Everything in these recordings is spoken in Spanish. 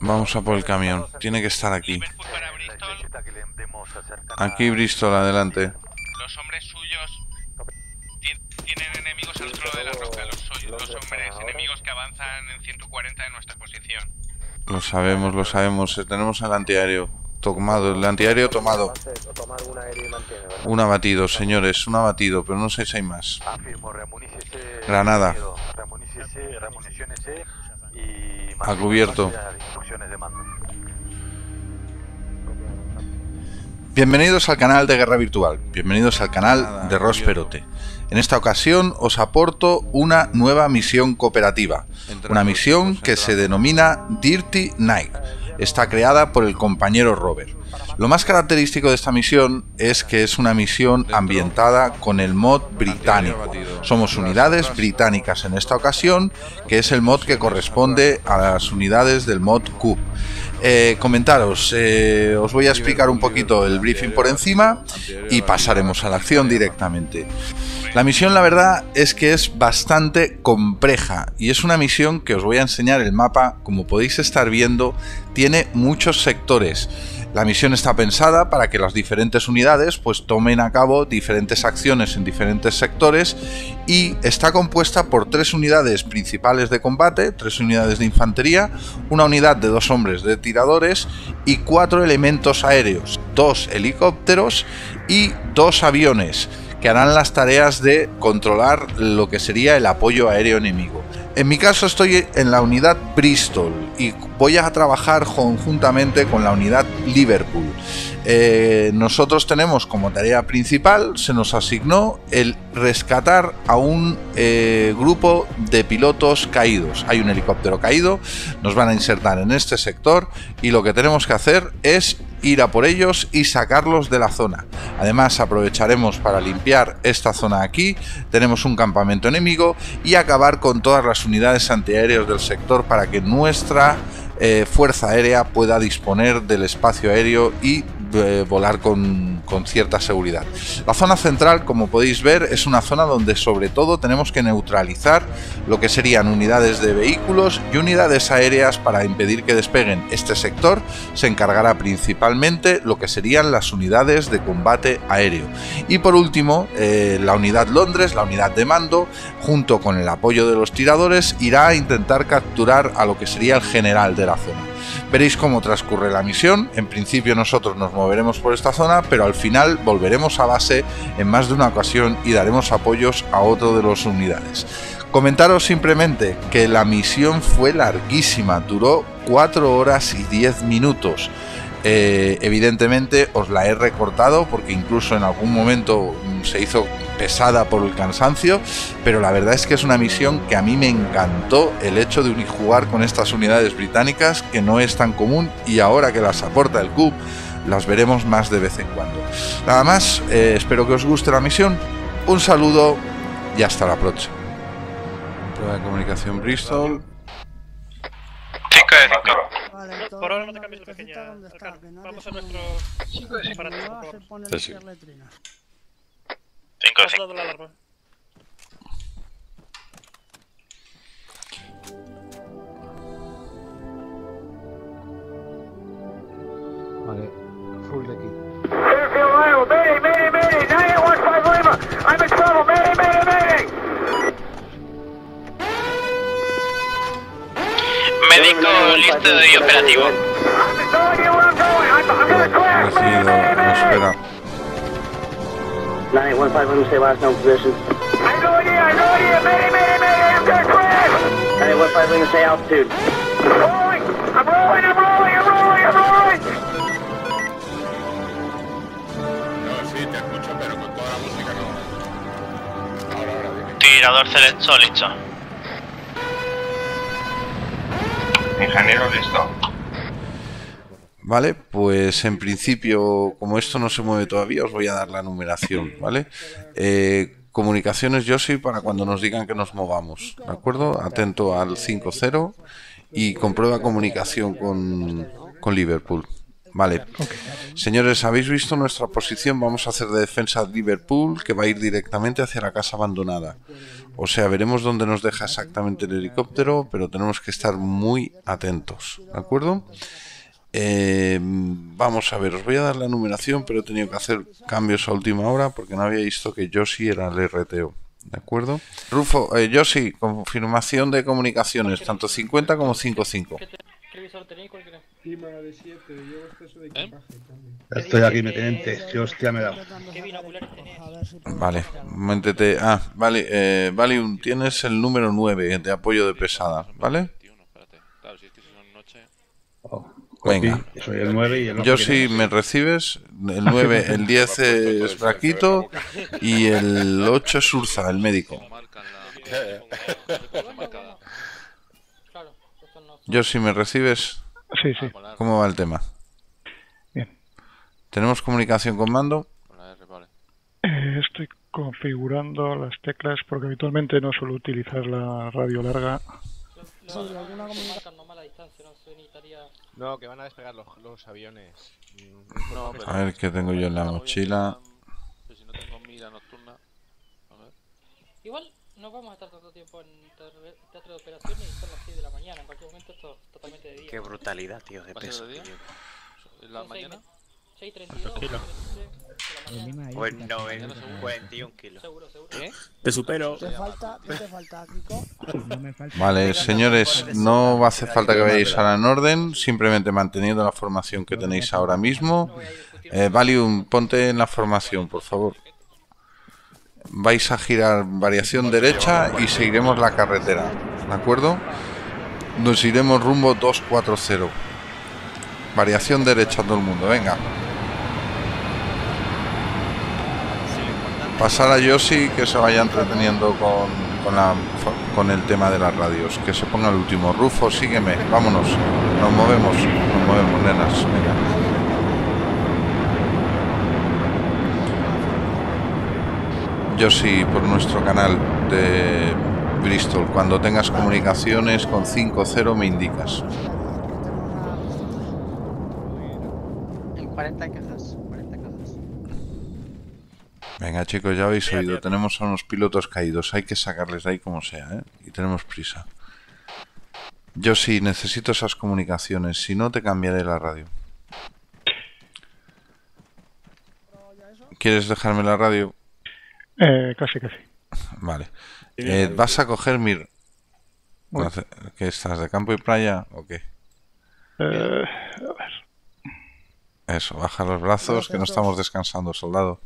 Vamos a por el camión. Tiene que estar aquí. Aquí Bristol, adelante. Los hombres suyos tien- tienen enemigos al otro lado de la roca. Los, los hombres enemigos que avanzan en 140 de nuestra posición. Lo sabemos, lo sabemos. Eh, Tenemos el antiaéreo tomado. El antiaéreo tomado. Un abatido, señores. Un abatido, pero no sé si hay más. Granada. Y... A cubierto. de mando. Bienvenidos al canal de Guerra Virtual, bienvenidos al canal de Ross Perote. En esta ocasión os aporto una nueva misión cooperativa, una misión que se denomina Dirty Night. Está creada por el compañero Robert. Lo más característico de esta misión es que es una misión ambientada con el mod británico. Somos unidades británicas en esta ocasión, que es el mod que corresponde a las unidades del mod CUP. Eh, comentaros, eh, os voy a explicar un poquito el briefing por encima y pasaremos a la acción directamente. La misión la verdad es que es bastante compleja y es una misión que os voy a enseñar el mapa, como podéis estar viendo, tiene muchos sectores. La misión está pensada para que las diferentes unidades pues tomen a cabo diferentes acciones en diferentes sectores y está compuesta por tres unidades principales de combate, tres unidades de infantería, una unidad de dos hombres de tiradores y cuatro elementos aéreos, dos helicópteros y dos aviones que harán las tareas de controlar lo que sería el apoyo aéreo enemigo. En mi caso estoy en la unidad Bristol y voy a trabajar conjuntamente con la unidad Liverpool. Eh, nosotros tenemos como tarea principal, se nos asignó el rescatar a un eh, grupo de pilotos caídos. Hay un helicóptero caído, nos van a insertar en este sector y lo que tenemos que hacer es ir a por ellos y sacarlos de la zona. Además aprovecharemos para limpiar esta zona aquí, tenemos un campamento enemigo y acabar con todas las unidades antiaéreas del sector para que nuestra eh, fuerza aérea pueda disponer del espacio aéreo y eh, volar con, con, cierta seguridad. La zona central, como podéis ver, es una zona donde sobre todo tenemos que neutralizar lo que serían unidades de vehículos y unidades aéreas para impedir que despeguen. Este sector se encargará principalmente lo que serían las unidades de combate aéreo. Y por último, eh, la unidad Londres, la unidad de mando, junto con el apoyo de los tiradores, irá a intentar capturar a lo que sería el general de zona. Veréis cómo transcurre la misión. En principio nosotros nos moveremos por esta zona, pero al final volveremos a base en más de una ocasión y daremos apoyos a otro de las unidades. Comentaros simplemente que la misión fue larguísima, duró 4 horas y 10 minutos. Eh, evidentemente os la he recortado porque incluso en algún momento se hizo pesada por el cansancio, pero la verdad es que es una misión que a mí me encantó el hecho de jugar con estas unidades británicas que no es tan común y ahora que las aporta el CUB las veremos más de vez en cuando. Nada más, eh, espero que os guste la misión, un saludo y hasta la próxima. Prueba de comunicación Bristol. 5 de 5. Vale, todo por ahora no te cambies de necesita pequeña, donde está, Arcano. que nadie Vamos a nuestro aparato, se favor. pone Sí, a sí. limpiar letrinas. 5 de Has 5. dado la alarma. Vale, full de aquí. Fairfield, Iowa, Mayday, Mayday, Mayday, 9815 Lima, I'm in I'm gonna crash, Recibido, nos espera. 9815, let me say last known position. I have no idea, I have no idea, Mayday, Mayday, Mayday, I'm gonna crash! 9815, let me say altitude. Rolling, I'm rolling, I'm rolling, I'm rolling, I'm rolling! No, sí, te escucho, pero con toda la música no. Ahora, ahora, dime. Tirador selecto listo. Ingeniero listo. Vale, pues en principio, como esto no se mueve todavía, os voy a dar la numeración, ¿vale? Eh, comunicaciones Yoshi para cuando nos digan que nos movamos, ¿de acuerdo? Atento al 5-0 y comprueba comunicación con, con Liverpool. Vale. Señores, ¿habéis visto nuestra posición? Vamos a hacer de defensa de Liverpool, que va a ir directamente hacia la casa abandonada. O sea, veremos dónde nos deja exactamente el helicóptero, pero tenemos que estar muy atentos. ¿De acuerdo? Eh, vamos a ver, os voy a dar la numeración, pero he tenido que hacer cambios a última hora porque no había visto que Yoshi era el RTO. ¿De acuerdo? Rufo, eh, Yoshi, confirmación de comunicaciones, tanto 50 como 55. ¿Qué tenéis? ¿Cuál queréis? Estoy aquí, mi teniente. Qué hostia me he dado. ¿Qué binoculares tenéis? Vale, métete. Ah, vale, eh, Valium, tienes el número 9 de apoyo de pesada, ¿vale? 21, espérate. Claro, si es que son noche. Oh, Venga. Soy el 9 y el 11 Yo si me recibes, el 9, el 10 es Braquito y el 8 es Urza, el médico. Yo si me recibes, Sí, sí. ¿cómo va el tema? Bien. ¿Tenemos comunicación con mando? con la R, vale. Eh, estoy configurando las teclas porque habitualmente no suelo utilizar la radio larga. No se necesitaría. No, que van a despegar los, los aviones. No, pero. A ver qué tengo yo en la mochila. mirar, pero si no tengo mira nocturna. A ver. Igual no vamos a estar tanto tiempo en teatro teatro de operaciones y son las 6 de la mañana. En cualquier momento esto es totalmente de día. Qué brutalidad, tío, de ¿Va a peso. de la mañana? me- 6.32, 6.33 de la mañana. Pues no, en 41 kilos. Seguro, seguro. Te supero. ¿Te falta, ¿Qué te falta, Kiko? Vale, señores, no hace falta que vayáis ahora en orden, simplemente manteniendo la formación que tenéis ahora mismo. Eh, Valium, ponte en la formación, por favor. Vais a girar variación derecha y seguiremos la carretera, ¿de acuerdo? Nos iremos rumbo 240. Variación derecha todo el mundo, venga. Pasar a Yoshi que se vaya entreteniendo con, con, la, con el tema de las radios. Que se ponga el último. Rufo, sígueme. Vámonos. Nos movemos. Nos movemos, nenas. Venga. Yoshi por nuestro canal de Bristol. Cuando tengas comunicaciones con 5-0 me indicas. En 40 cajas. 40 cajas. Venga chicos, ya habéis oído. Tenemos a unos pilotos caídos. Hay que sacarles de ahí como sea, ¿eh? Y tenemos prisa. Yo sí, necesito esas comunicaciones. Si no, te cambiaré la radio. ¿Quieres dejarme la radio? Eh, casi, casi. Vale. Eh, ¿Vas a coger mi... ¿Qué estás, de campo y playa o qué? Eh, a ver. Eso, baja los brazos que no estamos descansando, soldado.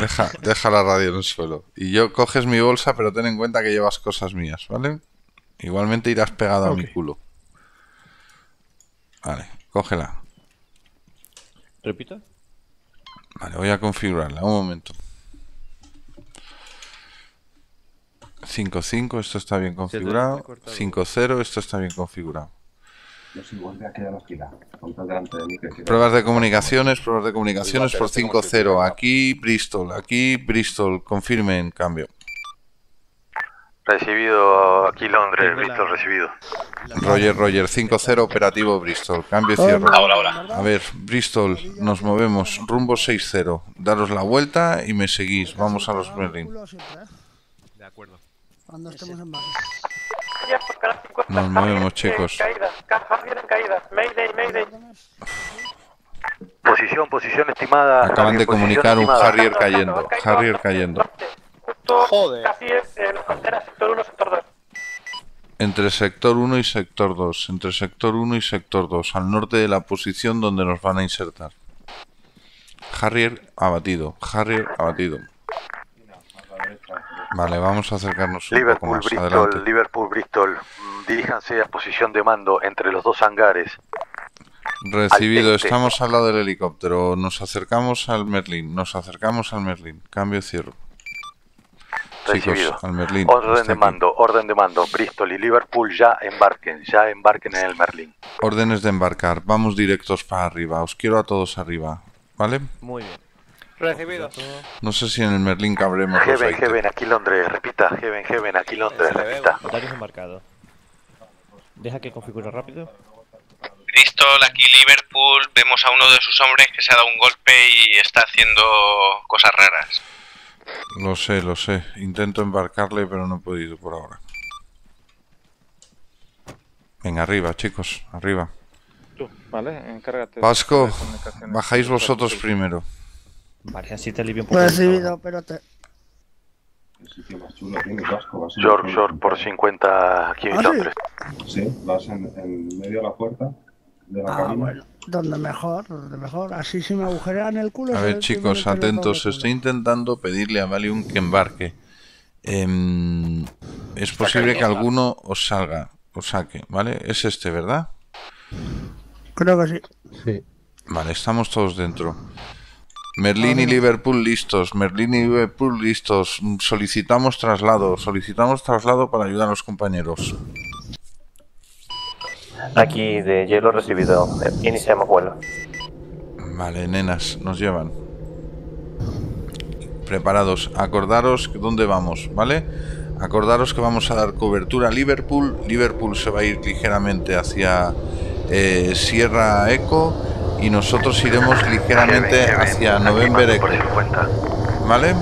Deja, deja la radio en el suelo. Y yo coges mi bolsa, pero ten en cuenta que llevas cosas mías, ¿vale? Igualmente irás pegado a mi culo. Vale, cógela. ¿Repita? Vale, voy a configurarla. Un momento. 5.5, esto está bien configurado. 5.0, esto está bien configurado. Pruebas de comunicaciones, pruebas de comunicaciones por 5-0. Aquí Bristol, aquí Bristol, confirmen cambio. Recibido aquí Londres, Bristol, recibido. Roger, Roger, 5-0 operativo Bristol, cambio y cierre. A ver, Bristol, nos movemos, rumbo 6-0. Daros la vuelta y me seguís. Vamos a los Merlin. En. Nos movemos, chicos. Caída, caja bien en caída. Mayday, mayday. Posición, posición estimada. Acaban de comunicar un estimada. Harrier cayendo. Harrier cayendo. Justo casi es en la frontera, sector 1, sector 2. Entre sector 1 y sector 2. Entre sector 1 y sector 2. Al norte de la posición donde nos van a insertar. Harrier abatido. Harrier abatido. Vale, vamos a acercarnos un poco Liverpool, más. Bristol, Adelante. Liverpool, Bristol. Mm, Diríjanse a posición de mando entre los dos hangares. Recibido. al este. Estamos al lado del helicóptero. Nos acercamos al Merlin. Nos acercamos al Merlin. Cambio cierro. Recibido. Chicos, al Merlin. Orden de aquí. mando, orden de mando. Bristol y Liverpool ya embarquen, ya embarquen en el Merlin. Órdenes de embarcar. Vamos directos para arriba. Os quiero a todos arriba. ¿Vale? Muy bien. Recibido. No sé si en el Merlin cabremos Heaven, 20. Heaven, aquí Londres, repita. Heaven, Heaven, aquí Londres, repita. Ataques embarcados. Deja que configure rápido. Bristol, aquí Liverpool, vemos a uno de sus hombres que se ha dado un golpe y está haciendo cosas raras. Lo sé, lo sé. Intento embarcarle, pero no he podido por ahora. Venga, arriba, chicos, arriba. Tú, vale, encárgate. Vasco, bajáis vosotros primero. Vale, así te alivio un poco. Recibido, espérate. York, York por 50 aquí ¿Ah, sí? Sí, vas en, en medio de la puerta de la Ah, cabina. bueno. Donde mejor, donde mejor. Así si me agujerean el culo. A ver, el chicos, atentos. Estoy intentando pedirle a Valium que embarque. Em, es posible que alguno os salga, os saque, ¿vale? Es este, ¿verdad? Creo que sí. Sí. Vale, estamos todos dentro. Merlín y Liverpool listos. Merlín y Liverpool listos. Solicitamos traslado. Solicitamos traslado para ayudar a los compañeros. Aquí de hielo recibido. Iniciamos vuelo. Vale, nenas, nos llevan. Preparados. Acordaros dónde vamos, ¿vale? Acordaros que vamos a dar cobertura a Liverpool. Liverpool se va a ir ligeramente hacia eh, Sierra Eco y nosotros iremos ligeramente hacia November Eco. ¿Vale?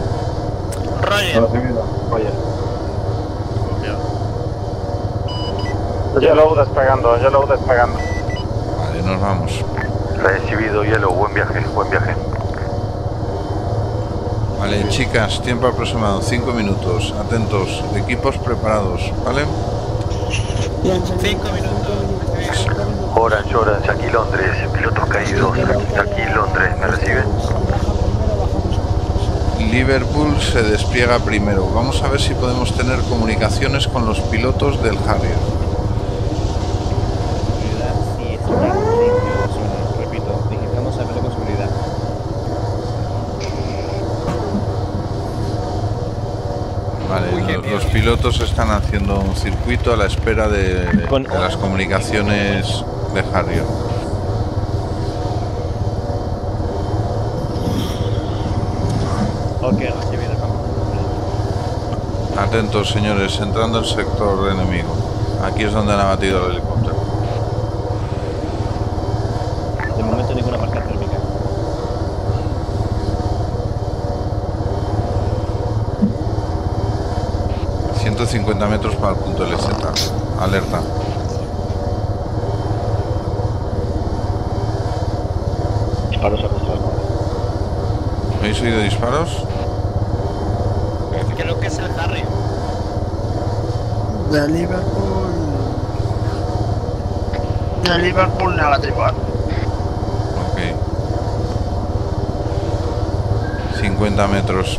Yellow despegando, Yellow despegando. Vale, nos vamos. Recibido Yellow, buen viaje, buen viaje. Vale, chicas, tiempo aproximado, 5 minutos. Atentos, equipos preparados, ¿vale? Cinco minutos. Orange, Orange, aquí Londres, pilotos caídos, aquí, aquí Londres, ¿me reciben? Liverpool se despliega primero. Vamos a ver si podemos tener comunicaciones con los pilotos del Harrier. Seguridad, sí, es una excelente zona. Repito, necesitamos saberlo con seguridad. Vale, lo- los pilotos están haciendo un circuito a la espera de, de las comunicaciones de Harrier. Ok, recibido. Atentos, señores, entrando el sector enemigo. Aquí es donde han abatido el helicóptero. De momento ninguna marca térmica. 150 metros para el punto LZ. Alerta. Disparos a nuestro alcance. ¿Habéis oído disparos? Creo que es el Harry. De Liverpool. De Liverpool negativo. Ok. 50 metros.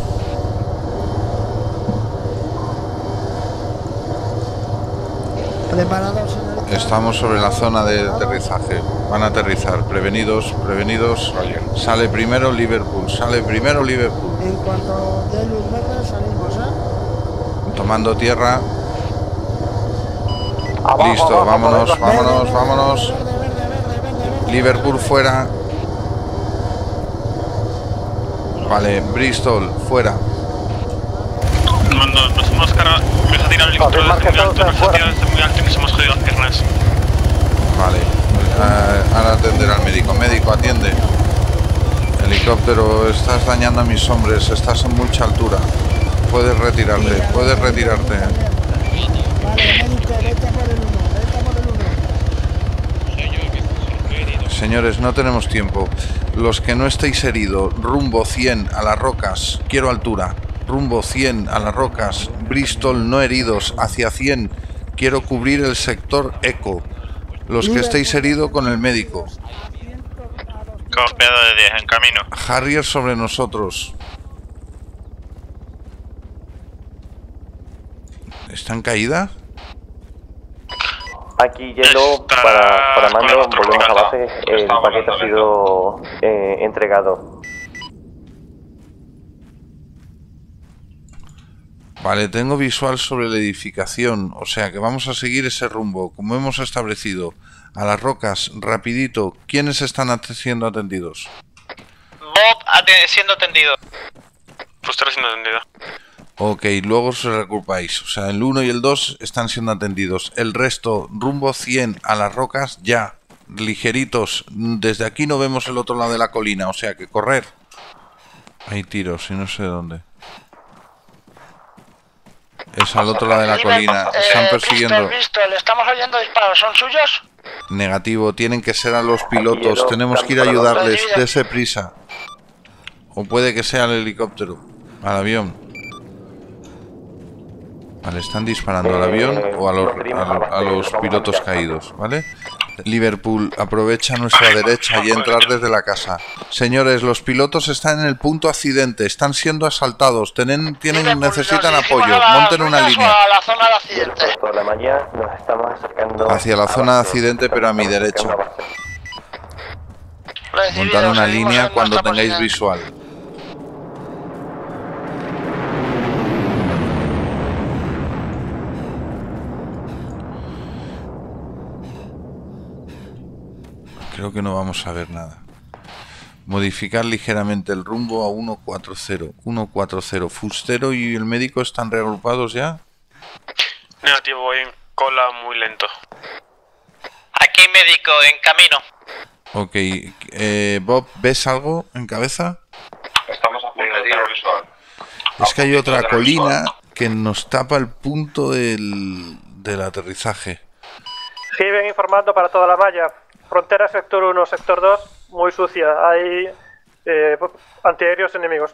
Preparados Estamos sobre la zona de aterrizaje. Van a aterrizar. Prevenidos, prevenidos. Sale primero Liverpool. Sale primero Liverpool. En cuanto dé luz verde salimos, ¿eh? Tomando tierra. Listo, vámonos, vámonos, vámonos. Liverpool fuera. Vale, Bristol fuera. Mando, nos hemos cargado. Empieza a tirar el helicóptero alto, nos hemos jodido las. Vale, eh, ahora atender al médico. Médico, atiende. Helicóptero, estás dañando a mis hombres, estás en mucha altura. Puedes retirarte, puedes retirarte. Señores, no tenemos tiempo. Los que no estéis heridos, rumbo 100 a las rocas, quiero altura. Rumbo 100 a las rocas, Bristol no heridos, hacia 100. Quiero cubrir el sector eco. Los que estéis heridos con el médico. Copiado de 10, en camino. Harrier sobre nosotros. ¿Está en caída? Aquí Yellow para, para mando, volvemos a base. El paquete ha sido eh, entregado. Vale, tengo visual sobre la edificación, o sea que vamos a seguir ese rumbo, como hemos establecido. A las rocas, rapidito. ¿Quiénes están at- siendo atendidos? Bob siendo atendido. Fuster siendo atendido. Ok, luego os reocupáis. O sea, el 1 y el 2 están siendo atendidos. El resto, rumbo 100 a las rocas, ya. ligeritos. Desde aquí no vemos el otro lado de la colina, o sea que correr. Hay tiros y no sé dónde. Es al otro lado de la colina. Están persiguiendo. Visto, le estamos oyendo disparos. ¿Son suyos? Negativo, tienen que ser a los pilotos. Tenemos que ir a ayudarles. Dese prisa. O puede que sea el helicóptero. Al avión. Vale, están disparando al avión o a los, a, a los pilotos caídos, ¿vale? Liverpool, aprovecha nuestra derecha y entrar desde la casa. Señores, los pilotos están en el punto accidente, están siendo asaltados, tienen, tienen, necesitan apoyo, monten una línea. A la zona de accidente. Por la mañana nos estamos acercando Hacia la zona de accidente, pero a mi derecha. Montad una línea cuando tengáis visual. Creo que no vamos a ver nada. Modificar ligeramente el rumbo a 140. 140. Fustero y el médico están reagrupados ya. Negativo, voy en cola muy lento. Aquí médico, en camino. Ok. Eh, Bob, ¿ves algo en cabeza? Estamos a punto de visual. Es que hay otra colina que nos tapa el punto del, del aterrizaje. Given informando para toda la malla. Frontera sector 1, sector 2, muy sucia. Hay eh, antiaéreos enemigos.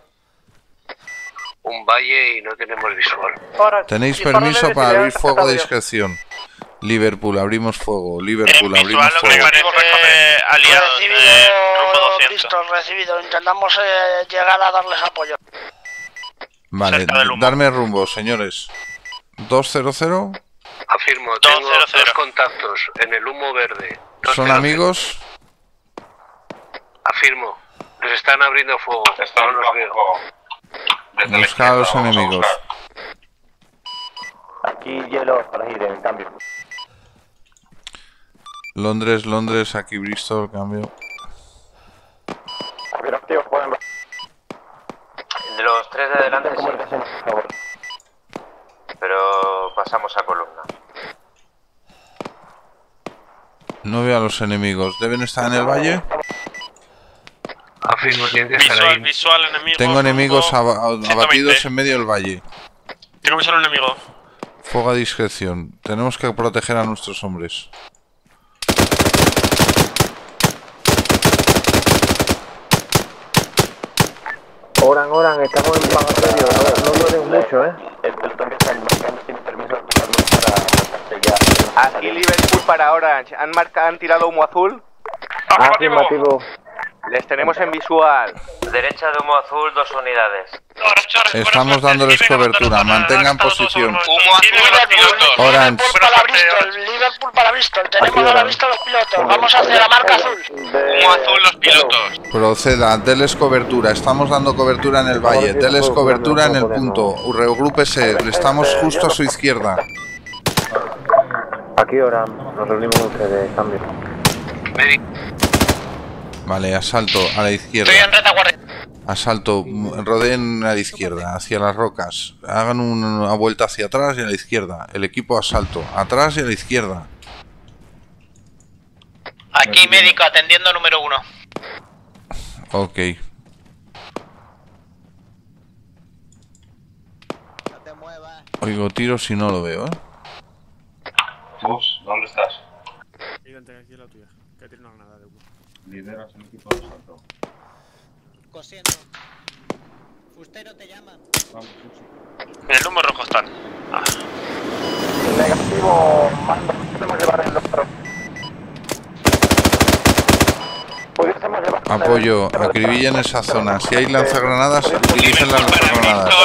Un valle y no tenemos visual. Ahora, Tenéis permiso para abrir fuego de discreción. Liverpool, abrimos fuego. Liverpool, abrimos Visual lo que fuego. parece aliado Recibido, eh, 200. visto, recibido. Intentamos eh, llegar a darles apoyo. Vale, darme rumbo, señores. 200. Afirmo, tengo dos contactos en el humo verde. ¿Son amigos? Afirmo, les están abriendo fuego. no los veo. Buscar a los enemigos. Aquí hielo para ir en cambio. Londres, Londres, aquí Bristol, cambio. De los tres de adelante sí. Pero pasamos a columna. No veo a los enemigos. ¿Deben estar en el valle? Afirmo, tiene que estar Visual, ahí. visual, enemigo. Tengo enemigos rumbo aba- 120. abatidos en medio del valle. Tengo visual enemigo. Fuego a discreción. Tenemos que proteger a nuestros hombres. Oran, Oran, estamos en bajo medio, no, no mucho, ¿eh? El pelotón que está embarcando tiene permiso para ya. Aquí Liverpool para Orange. Han, marca, han tirado humo azul. Afirmativo. Les tenemos en visual. Derecha de humo azul, dos unidades. Estamos dándoles cobertura. Mantengan posición. Humo azul, Orange. para Bristol, Liverpool para Bristol. Tenemos ahora visto los pilotos. Vamos hacia la marca azul. Humo azul los pilotos. Proceda, deles cobertura. Estamos dando cobertura en el valle. Deles cobertura en el punto. Regrúpese. Estamos justo a su izquierda. Aquí Oran, nos reunimos con ustedes, cambio. Vale, asalto a la izquierda. Estoy en retaguardia. Asalto, rodeen a la izquierda, hacia las rocas. Hagan una vuelta hacia atrás y a la izquierda. El equipo asalto, atrás y a la izquierda. Aquí médico, atendiendo número uno. Ok. Oigo tiros y no lo veo, ¿eh? ¿Dónde estás? Aquí es la tuya. Que tiene una granada de humo. Lideras el equipo de salto. Cosiendo. Fustero te llama. Vamos, En el humo rojo están. Ah. Negativo, mando, podemos llevar el otro. Apoyo, acribillen esa zona. Si hay lanzagranadas, utilicen las lanzagranadas.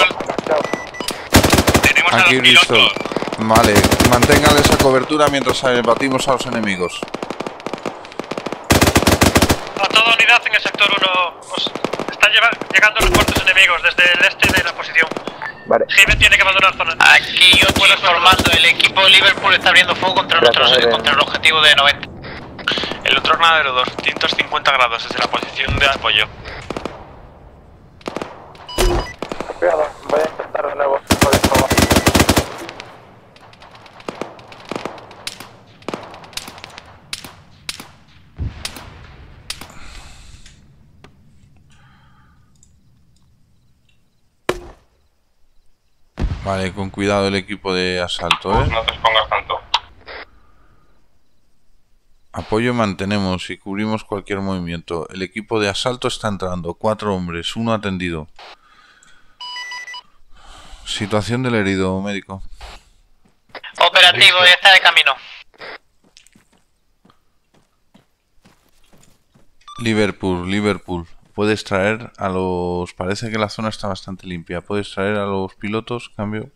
Aquí Bristol. Vale, mantengan esa cobertura mientras eh, batimos a los enemigos. A toda unidad en el sector 1. Os están llegando refuerzos enemigos desde el este de la posición. Vale. Given tiene que abandonar zona. Aquí yo estoy informando, el equipo Liverpool está abriendo fuego contra, nuestros, contra el objetivo de 90. El otro granadero 250 grados desde la posición de apoyo. Cuidado, voy a intentar de nuevo. por esto. Vale, con cuidado el equipo de asalto, ¿eh? No te expongas tanto. Apoyo mantenemos y cubrimos cualquier movimiento. El equipo de asalto está entrando. Cuatro hombres, uno atendido. Situación del herido, médico. Operativo, ya está de camino. Liverpool, Liverpool. Puedes traer a los... Parece que la zona está bastante limpia. Puedes traer a los pilotos, cambio.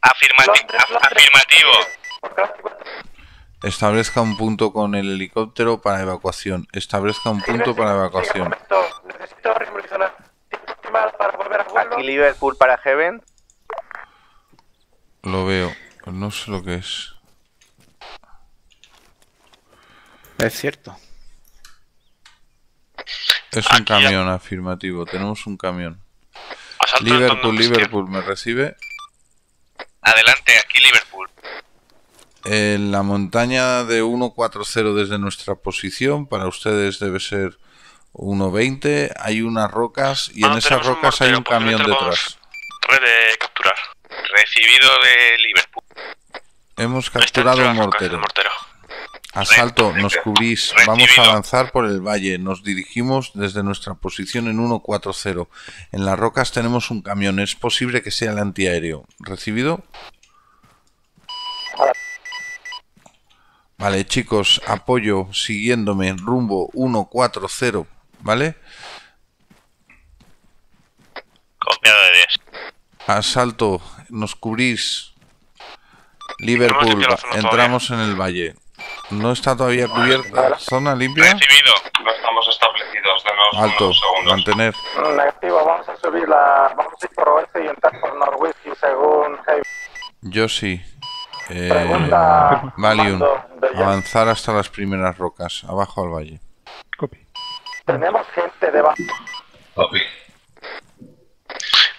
Afirmati- af- afirmativo. Establezca un punto con el helicóptero para evacuación. Establezca un punto para evacuación. Aquí Liverpool para Heaven. Lo veo. No sé lo que es. Es cierto. Es un camión afirmativo. Tenemos un camión. Asalto Liverpool. Liverpool, ¿me recibe? Adelante, aquí Liverpool. En la montaña de 140 desde nuestra posición, para ustedes debe ser 120. Hay unas rocas y en esas rocas hay un camión detrás. Red de capturar. Recibido de Liverpool. Hemos capturado un mortero. Asalto, nos cubrís. Vamos a avanzar por el valle. Nos dirigimos desde nuestra posición en 140. En las rocas tenemos un camión. Es posible que sea el antiaéreo. ¿Recibido? Vale, chicos, apoyo siguiéndome rumbo 140, ¿vale? Copiado de 10. Asalto, nos cubrís. Liverpool, entramos en el valle. No está todavía cubierta. ¿Zona limpia? Recibido. No estamos establecidos, denos Alto, unos segundos. mantener. Negativo, vamos a subir la. Vamos a ir por oeste y entrar por norwhisky según Heavy. Yo sí. Eh, Pregunta, Valium, avanzar hasta las primeras rocas, abajo al valle. Tenemos gente debajo.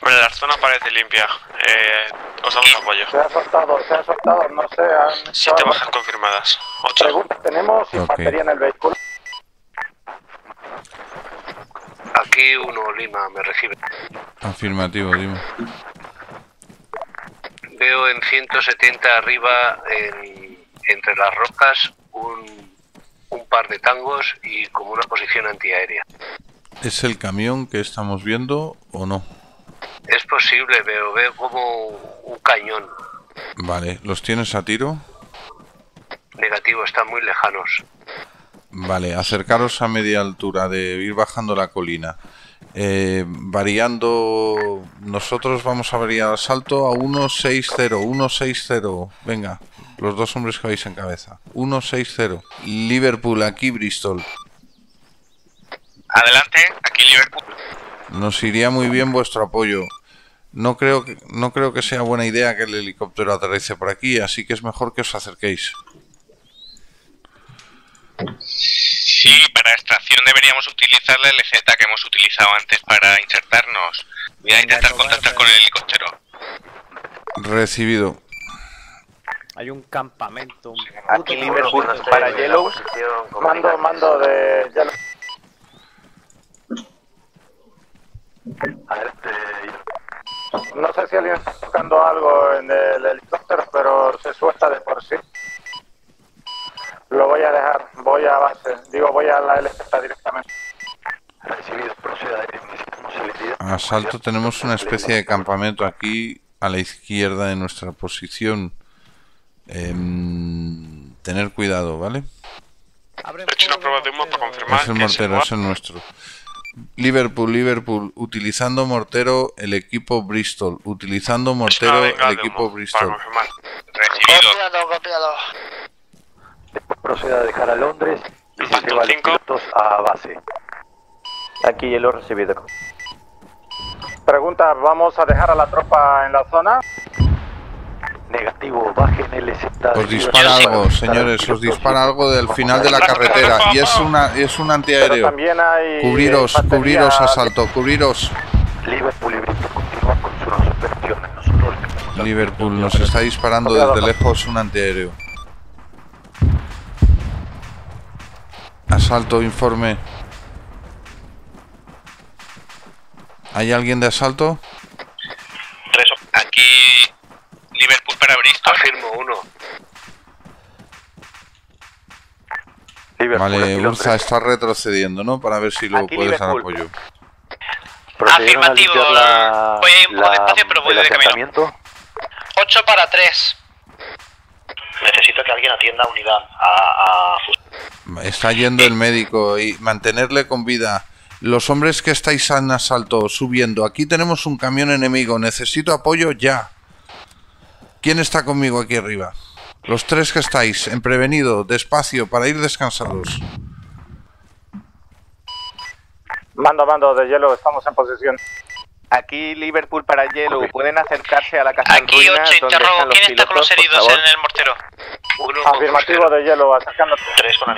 Bueno, la zona parece limpia. Eh, os damos apoyo. Se ha soltado, se ha soltado, no sé. Han... Siete bajas confirmadas. Ocho. Pregunta, ¿tenemos infantería en el vehículo? Aquí uno, Lima, me recibe. Afirmativo, dime. Veo en 170 arriba, en- entre las rocas, un, un par de tangos y como una posición antiaérea. ¿Es el camión que estamos viendo o no? Es posible, veo, veo como un cañón Vale, ¿los tienes a tiro? negativo, están muy lejanos. Vale, acercaros a media altura de ir bajando la colina. Eh, variando, nosotros vamos a variar el salto a 160, 160. Venga, los dos hombres que vais en cabeza. 160. Liverpool, aquí Bristol. Adelante, aquí Liverpool. Nos iría muy bien vuestro apoyo. No creo que, no creo que sea buena idea que el helicóptero aterrice por aquí, así que es mejor que os acerquéis. Sí, para extracción deberíamos utilizar la LZ que hemos utilizado antes para insertarnos. Voy a intentar contactar con el helicóptero. Recibido. Hay un campamento. un Aquí Liverpool para Yellow. Mando, mando de. ya lo- No sé si alguien está tocando algo en el helicóptero, pero se suelta de por sí. Lo voy a dejar, voy a base, digo, voy a la LZ directamente. Recibido, proceda, Asalto, tenemos una especie de campamento aquí a la izquierda de nuestra posición. Em, tener cuidado, ¿vale? He hecho una prueba de humo para confirmar Es el es mortero, es el nuestro. Liverpool, Liverpool, utilizando mortero el equipo Bristol, utilizando mortero el equipo humo, Bristol. Recibido. Copiado, copiado. Proceda a dejar a Londres y se lleva a los pilotos a base. Aquí Yellow recibido. Pregunta, ¿vamos a dejar a la tropa en la zona? Negativo, bajen LZ. Os dispara algo, señores, os dispara algo del final de la carretera y es una es un antiaéreo. también hay... Cubriros, cubriros, asalto, cubriros. Liverpool continúan con sus operaciones. Nosotros Liverpool nos está disparando desde lejos un antiaéreo. Asalto, informe. ¿Hay alguien de asalto? Tres. Aquí Liverpool para Bristol. Afirmo uno. Liverpool, Vale, Londres. está retrocediendo, ¿no? Para ver si luego Aquí puedes dar apoyo. Afirmativo, la, voy a ir un poco despacio, pero voy de camino. asentamiento. 8 para 3. Necesito que alguien atienda a unidad. A, a... Está yendo el médico y mantenerle con vida. Los hombres que estáis en asalto subiendo, aquí tenemos un camión enemigo, necesito apoyo ya. ¿Quién está conmigo aquí arriba? Los tres que estáis, en prevenido, despacio, para ir descansados. Mando, mando de hielo, estamos en posición. Aquí Liverpool para Yellow. ¿Pueden acercarse a la casa en Aquí ruinas 8, donde interrogo. están los ¿Quién está con los pilotos, heridos en el mortero? Uno Afirmativo de hielo, acercándote. Tres con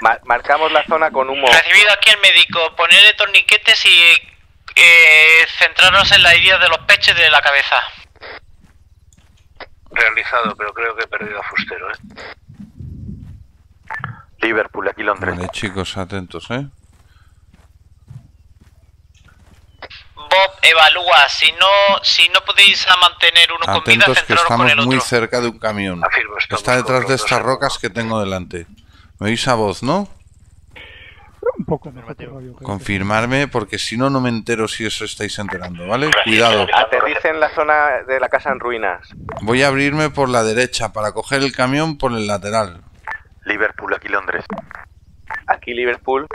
Ma- marcamos la zona con humo. Recibido aquí el médico. Ponerle torniquetes y eh, centrarnos en la herida de los pechos y de la cabeza. Realizado, pero creo que he perdido a Fustero, ¿eh? Liverpool, aquí Londres. Vale, chicos, atentos, ¿eh? Bob, evalúa. Si no, si no podéis mantener uno con vida, Atentos que con estamos el otro. muy cerca de un camión. Está detrás de estas rocas que tengo delante. Me oís a voz, ¿no? Un poco mejor. Confirmarme porque si no, no me entero si os estáis enterando, ¿vale? Cuidado. Aterrice en la zona de la casa en ruinas. Voy a abrirme por la derecha para coger el camión por el lateral. Liverpool, aquí Londres. Aquí Liverpool.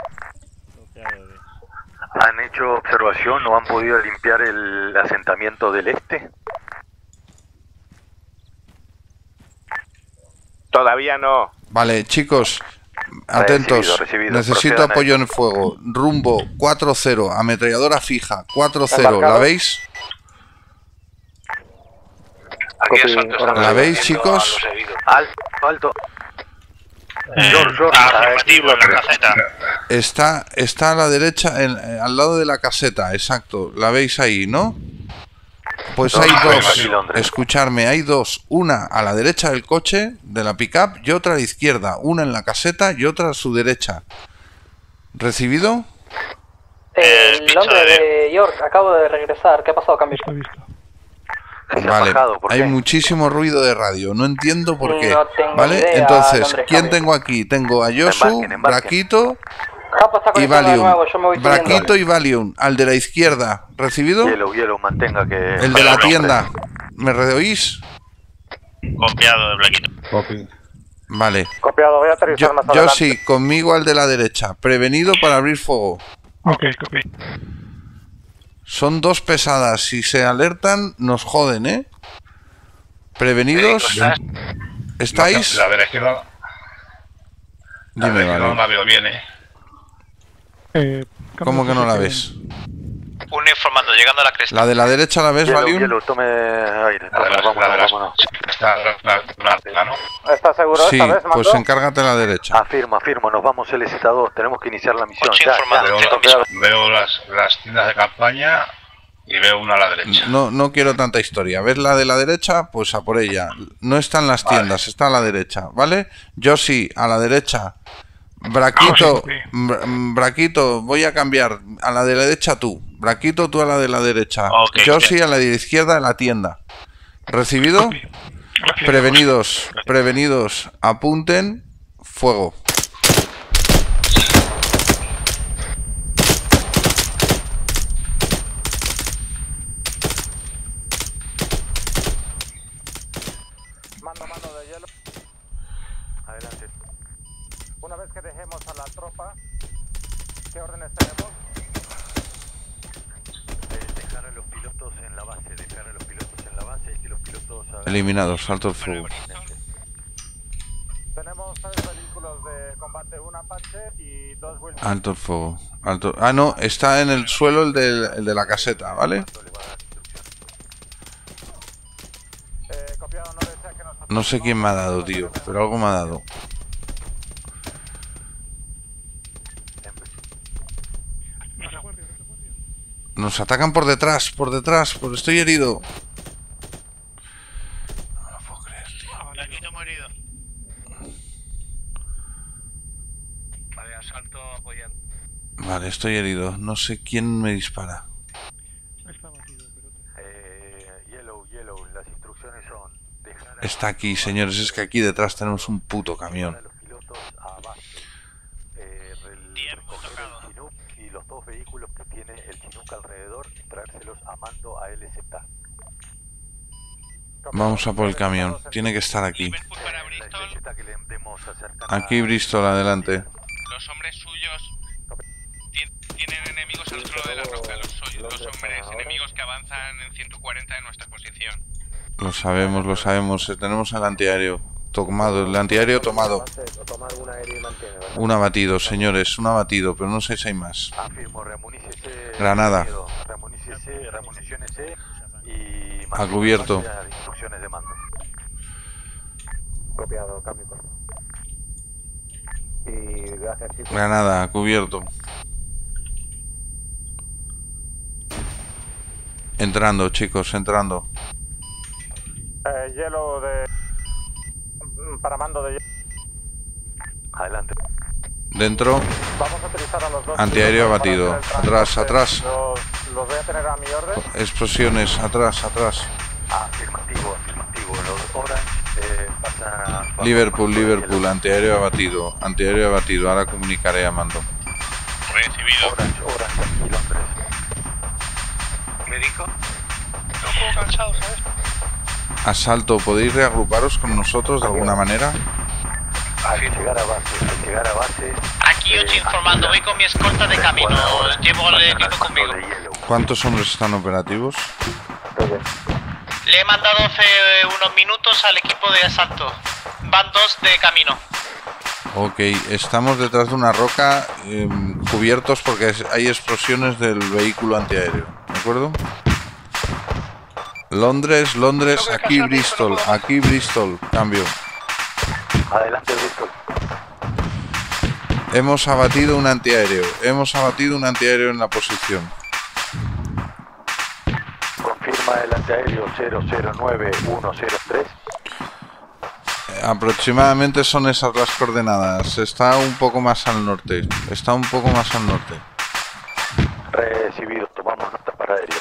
¿Han hecho observación o han podido limpiar el asentamiento del este? Todavía no. Vale, chicos, atentos. Recibido, recibido. Necesito Procedan apoyo en el fuego. Rumbo 4-0, ametralladora fija 4-0. ¿La veis? ¿La veis, chicos? Alto. Afirmativo en la caseta. Está, está a la derecha, en- eh, al lado de la caseta, exacto. La veis ahí, ¿no? Pues hay dos. Escucharme, hay dos. Una a la derecha del coche, de la pickup, y otra a la izquierda. Una en la caseta y otra a su derecha. ¿Recibido? Eh, el nombre de York, acabo de regresar. ¿Qué ha pasado, cambio? Vale, bajado, ¿por hay muchísimo ruido de radio, no entiendo por qué. No tengo ¿Vale? idea, Entonces, ¿quién cambio. tengo aquí? Tengo a Yosu. Braquito Japa está y de Valium. nuevo, yo me voy subiendo. Braquito y Valium, al de la izquierda. ¿Recibido? Hielo, hielo, mantenga que... El de la tienda. ¿Me oís? Copiado de Blaquito. Copy. Vale. Copiado, voy a aterrizar Yo, más yo adelante. sí, conmigo al de la derecha. Prevenido para abrir fuego. Ok, copy. Son dos pesadas. Si se alertan, nos joden, ¿eh? ¿Prevenidos? ¿Estáis? La de la izquierda, la de la Dime, izquierda no vale. la veo bien, ¿eh? Eh, ¿Cómo que no la ves? Uno informando, llegando a la cresta. ¿La de la derecha la ves, Valium? hielo, tome aire. Vámonos, vámonos. ¿Estás seguro Sí, esta vez, Mando? pues encárgate la derecha. Afirma, afirma, nos vamos LZ2, tenemos que iniciar la misión. Ya. Veo, veo las, las tiendas de campaña y veo una a la derecha. No, no quiero tanta historia. ¿Ves la de la derecha? Pues a por ella. No está en las Vale. tiendas, está a la derecha, ¿vale? Yo sí, a la derecha. Braquito, Bra- Braquito, voy a cambiar. A la de la derecha tú. Braquito, tú a la de la derecha. Ok, Yo sí a la de la izquierda de la tienda. ¿Recibido? Prevenidos, prevenidos. Apunten. Fuego. Mando, mando de hielo. Adelante. Una vez que dejemos a la tropa, ¿qué órdenes tenemos? Eh, dejar a los pilotos en la base, dejar a los pilotos en la base y que los pilotos hagan... Eliminados, salto el fuego. Tenemos tres vehículos de combate, un Apache y dos. Alto el fuego. Alto. Ah, no, está en el suelo el, del- el de la caseta, ¿vale? No sé quién me ha dado, tío, pero algo me ha dado. Nos atacan por detrás, por detrás, por estoy herido. Blaquito morido. Vale, asalto apoyando. Vale. Vale, estoy herido. No sé quién me dispara. Eh, Está aquí, señores. Es que aquí detrás tenemos un puto camión. Eh, rel- recoger el Chinook y los dos vehículos que tiene el Chinook alrededor, traérselos a mando a LZ. Vamos a por el camión. Tiene que estar aquí. Aquí Bristol, adelante. Los hombres suyos tienen enemigos al otro lado de la roca. Los, soy- los hombres enemigos que avanzan en 140 de nuestra posición. Lo sabemos, lo sabemos. Eh, Tenemos el antiaéreo tomado. El antiaéreo tomado. Un abatido, señores. Un abatido, pero no sé si hay más. Granada. A cubierto. manténgase a las instrucciones de mando. Copiado, cambio, por favor. Y gracias, chicos. Granada, cubierto. Entrando, chicos, entrando. Eh, hielo de. Para mando de hielo. Adelante. Dentro. Vamos a utilizar a los dos. Antiaéreo abatido. Atrás, atrás. Los, los voy a tener a mi orden. Explosiones, atrás, atrás. Afirmativo, afirmativo. Los Orange eh, pasa. Liverpool, Liverpool, antiaéreo abatido. Antiaéreo abatido. Ahora comunicaré a mando. Recibido. Orange, Orange, aquí Londres. ¿Médico? Un poco cansado, ¿sabes? Asalto, ¿podéis reagruparos con nosotros de alguna manera? Al llegar a base, al llegar a base. Aquí Ochi informando, voy con mi escolta de camino, llevo el equipo conmigo. ¿Cuántos hombres están operativos? Le he mandado hace unos minutos al equipo de asalto. Van dos de camino. Ok, estamos detrás de una roca eh, cubiertos porque hay explosiones del vehículo antiaéreo. ¿De acuerdo? Londres, Londres, aquí Bristol, aquí Bristol, cambio. Adelante, Bristol. Hemos abatido un antiaéreo, hemos abatido un antiaéreo en la posición. Confirma el antiaéreo 009103. Aproximadamente son esas las coordenadas. Está un poco más al norte. Está un poco más al norte. Recibido, tomamos nota para aéreo.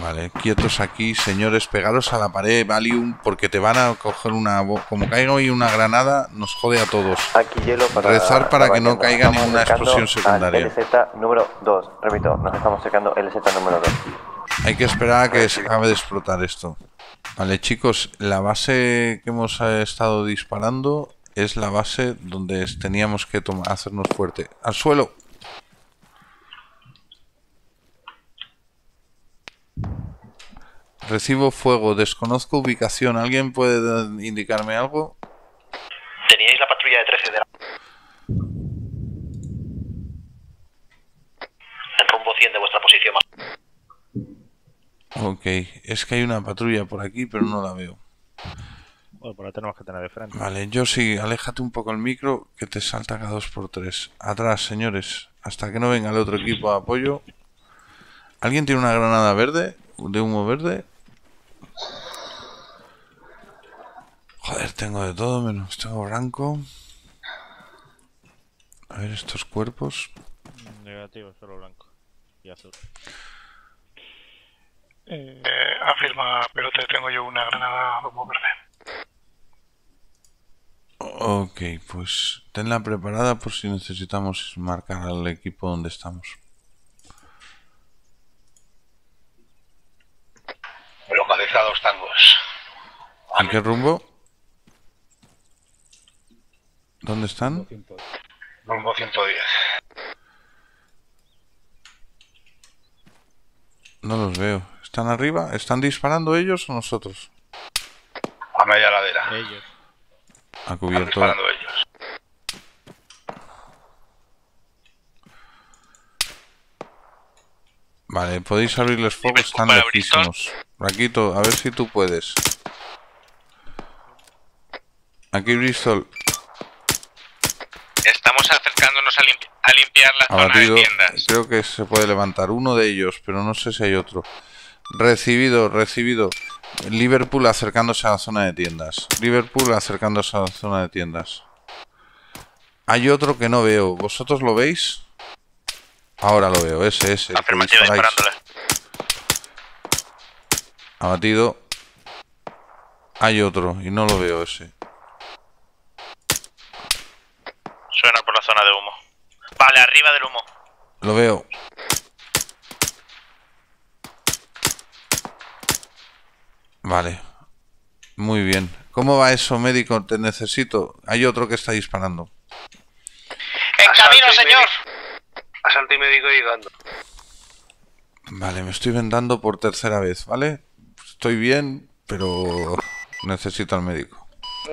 Vale, quietos aquí, señores, pegaros a la pared, Valium, porque te van a coger una... Como caiga hoy una granada, nos jode a todos. Aquí hielo para. Rezar para que no caiga ninguna explosión secundaria. LZ número 2. Repito, nos estamos acercando LZ número 2. Hay que esperar a que se acabe de explotar esto. Vale, chicos, la base que hemos eh, estado disparando es la base donde teníamos que toma- hacernos fuerte. ¡Al suelo! Recibo fuego, desconozco ubicación. ¿Alguien puede eh, indicarme algo? Teníais la patrulla de 13 de la... En rumbo 100 de vuestra posición más. Ok, es que hay una patrulla por aquí, pero no la veo. Bueno, pues la tenemos que tener de frente. Vale, yo sí, aléjate un poco el micro que te salta cada dos por tres. Atrás, señores, hasta que no venga el otro equipo de apoyo. ¿Alguien tiene una granada verde? ¿De humo verde? Joder, tengo de todo menos. Tengo blanco. A ver estos cuerpos. Negativo, solo blanco. Y azul. Eh, afirma, pero te tengo yo una granada de humo verde. Ok, pues tenla preparada por si necesitamos marcar al equipo donde estamos. Localizados tangos. ¿En qué rumbo? ¿Dónde están? Rumbo 110. No los veo. ¿Están arriba? ¿Están disparando ellos o nosotros? A media ladera. Ellos. A Están cubierto. disparando ellos. Vale, podéis abrirles fuego, están lejísimos. Raquito, a ver si tú puedes. Aquí Bristol, Estamos acercándonos a, limpi- a limpiar la zona de abatido. tiendas. Creo que se puede levantar uno de ellos, pero no sé si hay otro. Recibido, recibido. Liverpool acercándose a la zona de tiendas. Liverpool acercándose a la zona de tiendas. Hay otro que no veo. ¿Vosotros lo veis? Ahora lo veo. Ese, ese. disparáis. disparándole. Abatido. Hay otro y no lo veo ese. Suena por la zona de humo. Vale, arriba del humo. Lo veo. Vale. Muy bien. ¿Cómo va eso, médico? Te necesito. Hay otro que está disparando. En camino, y señor. Asalto y médico llegando. Vale, me estoy vendando por tercera vez, ¿vale? Estoy bien, pero necesito al médico.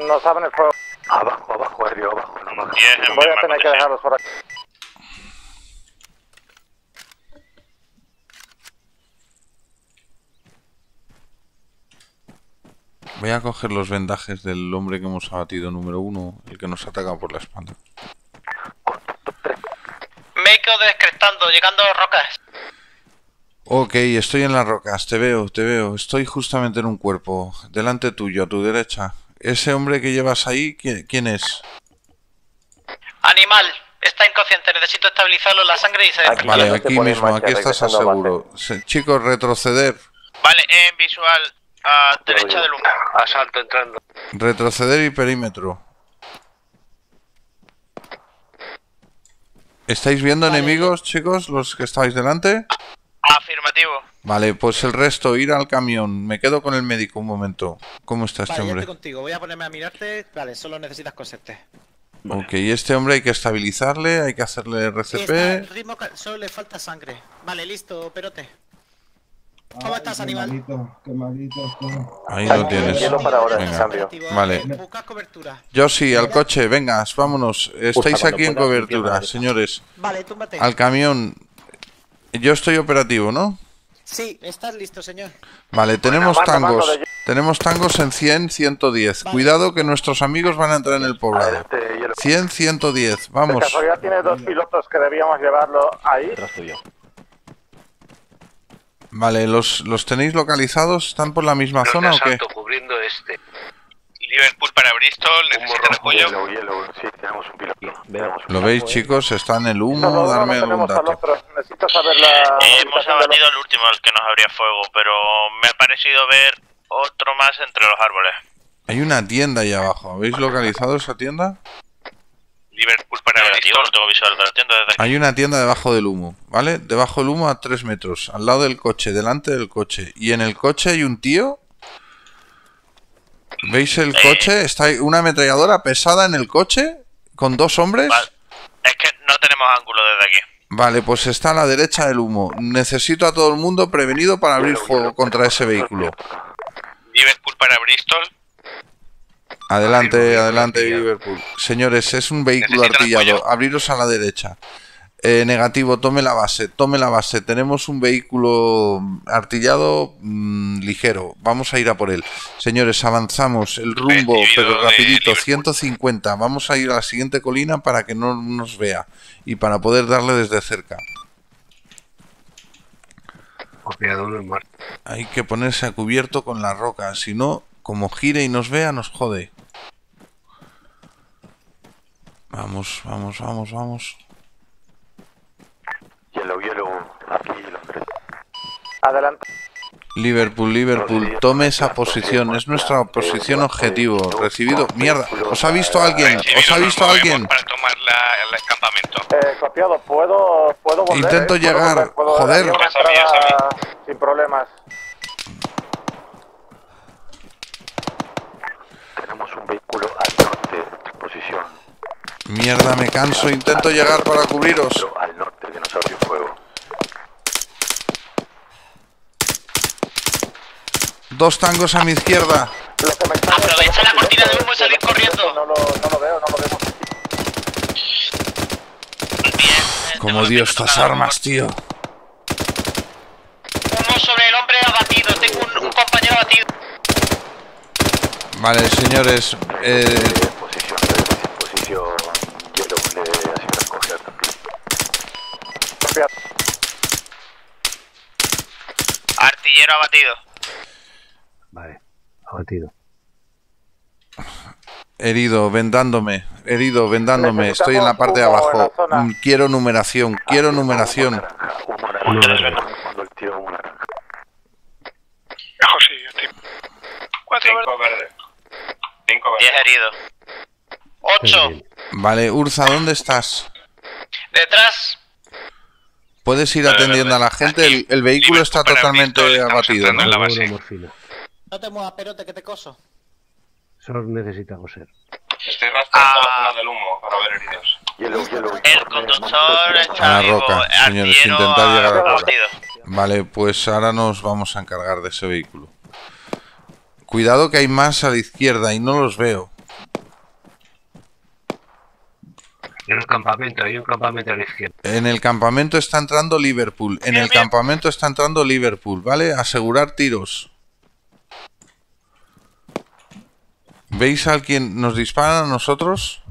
Nos abren el fuego. Abajo, abajo, abajo, no baja. Voy a tener que dejarlos por aquí. Voy a coger los vendajes del hombre que hemos abatido número uno, el que nos ataca por la espalda. Médico descrestando, llegando a rocas. Ok, estoy en las rocas, te veo, te veo. Estoy justamente en un cuerpo, delante tuyo, a tu derecha. Ese hombre que llevas ahí, ¿quién, quién es? Animal, está inconsciente, necesito estabilizarlo en la sangre y se... vale, aquí mismo, aquí estás a seguro. Chicos, retroceder, Vale, en visual, a derecha del humo. Asalto entrando. retroceder y perímetro. ¿Estáis viendo enemigos, chicos, los que estáis delante? Afirmativo. Vale, pues el resto, ir al camión. Me quedo con el médico un momento. ¿Cómo está este Vale, hombre? estoy contigo. Voy a ponerme a mirarte. Vale, solo necesitas coserte. Ok, este hombre hay que estabilizarle, hay que hacerle Está, el RCP. ritmo solo le falta sangre. Vale, listo, perote. ¿Cómo estás, qué animal? malito, qué malito. Ahí lo tienes. Para ahora, Venga. Vale. Buscas cobertura. Yo sí, al coche, vengas, vámonos. Estáis aquí en cobertura, señores. Vale, túmbate. Al camión. Yo estoy operativo, ¿no? Sí, estás listo, señor. Vale, tenemos mando tangos. de- Tenemos tangos en 100, 110. Cuidado que nuestros amigos van a entrar en el poblado. 100, 110. De Vamos. casualidad tiene dos pilotos que debíamos llevarlo ahí. Vale, ¿los, ¿los tenéis localizados? ¿Están por la misma Los de zona o qué? cubriendo este. Liverpool para Bristol, necesitan apoyo. Hielo, hielo, sí, tenemos un piloto. Tenemos un ¿Lo veis, chicos? Está en el humo. Darme algún dato. Necesito saber la. Hemos abatido el último, el que nos abría fuego, pero me ha parecido ver otro más entre los árboles. Hay una tienda ahí abajo. ¿Habéis localizado esa tienda? Liverpool para Bristol. No tengo visual de la tienda desde aquí. Hay una tienda debajo del humo, ¿vale? Debajo del humo a 3 metros, al lado del coche, delante del coche. Y en el coche hay un tío. ¿Veis el coche? Está ahí una ametralladora pesada en el coche con dos hombres. Es que no tenemos ángulo desde aquí. Vale, pues está a la derecha del humo. Necesito a todo el mundo prevenido para abrir fuego contra ese vehículo. Liverpool para Bristol. Adelante, adelante, Liverpool. Señores, es un vehículo artillado. Abriros a la derecha. Eh, negativo, tome la base, tome la base. Tenemos un vehículo artillado mm, ligero. Vamos a ir a por él. Señores, avanzamos. El rumbo, pero rapidito, 150. Vamos a ir a la siguiente colina para que no nos vea y para poder darle desde cerca. Hay que ponerse a cubierto con la roca, si no, como gire y nos vea, nos jode. Vamos, vamos, vamos, vamos. Hielo, hielo, aquí los tres. Adelante. Liverpool, Liverpool, tome esa posición, es nuestra posición objetivo. Recibido, mierda, os ha visto alguien, os ha visto alguien. Para tomar la, el campamento. Eh, copiado, ¿puedo, puedo volver? Intento eh? ¿Puedo llegar, volver? ¿Puedo joder. sin problemas. Tenemos un vehículo al norte, posición. Mierda, me canso, intento llegar para cubriros. Al norte que nos abrió fuego. Dos tangos a mi izquierda. Aprovecha la cortina de humo y salir corriendo. No lo, no lo veo, no lo vemos. Como Dios estas armas, tío. Humo sobre el hombre abatido. Tengo un, un compañero abatido. Vale, señores, eh, Posición, posición, hielo, le hacen escoger también. Abatido. Vale, abatido. Herido, vendándome, herido, vendándome. Estoy en la parte de abajo. Mm, Quiero numeración, quiero numeración. Cuatro Cinco. 10 heridos. 8. Vale, Urza, ¿dónde estás? Detrás. Puedes ir atendiendo a la gente. El, el vehículo está totalmente abatido. ¿no? No te muevas, perote, que te coso. Solo necesita coser. Estoy rastreando la zona del humo para ver heridos. El conductor A está la roca, señores, intentar llegar a la roca. abatido. Vale, pues ahora nos vamos a encargar de ese vehículo. Cuidado que hay más a la izquierda y no los veo. En el campamento, hay un campamento a la izquierda. En el campamento está entrando Liverpool. En el campamento está entrando Liverpool, ¿vale? Asegurar tiros. ¿Veis a alguien nos disparan a nosotros?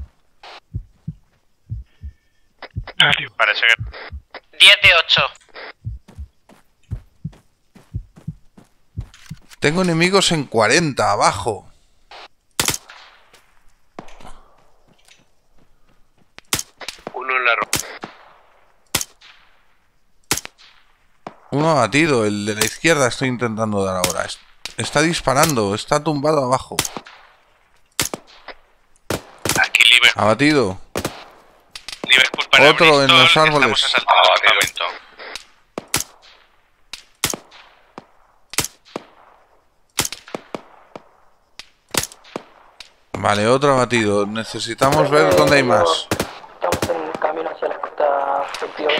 Parece que 10 de 8. Tengo enemigos en 40 abajo. Uno en la roca. Uno abatido, el de la izquierda estoy intentando dar ahora. Es- Está disparando, está tumbado abajo. Aquí Liverpool. Abatido. Liverpool para Otro en los árboles. Vale, otro abatido. Necesitamos ver dónde hay más. Estamos en camino hacia la costa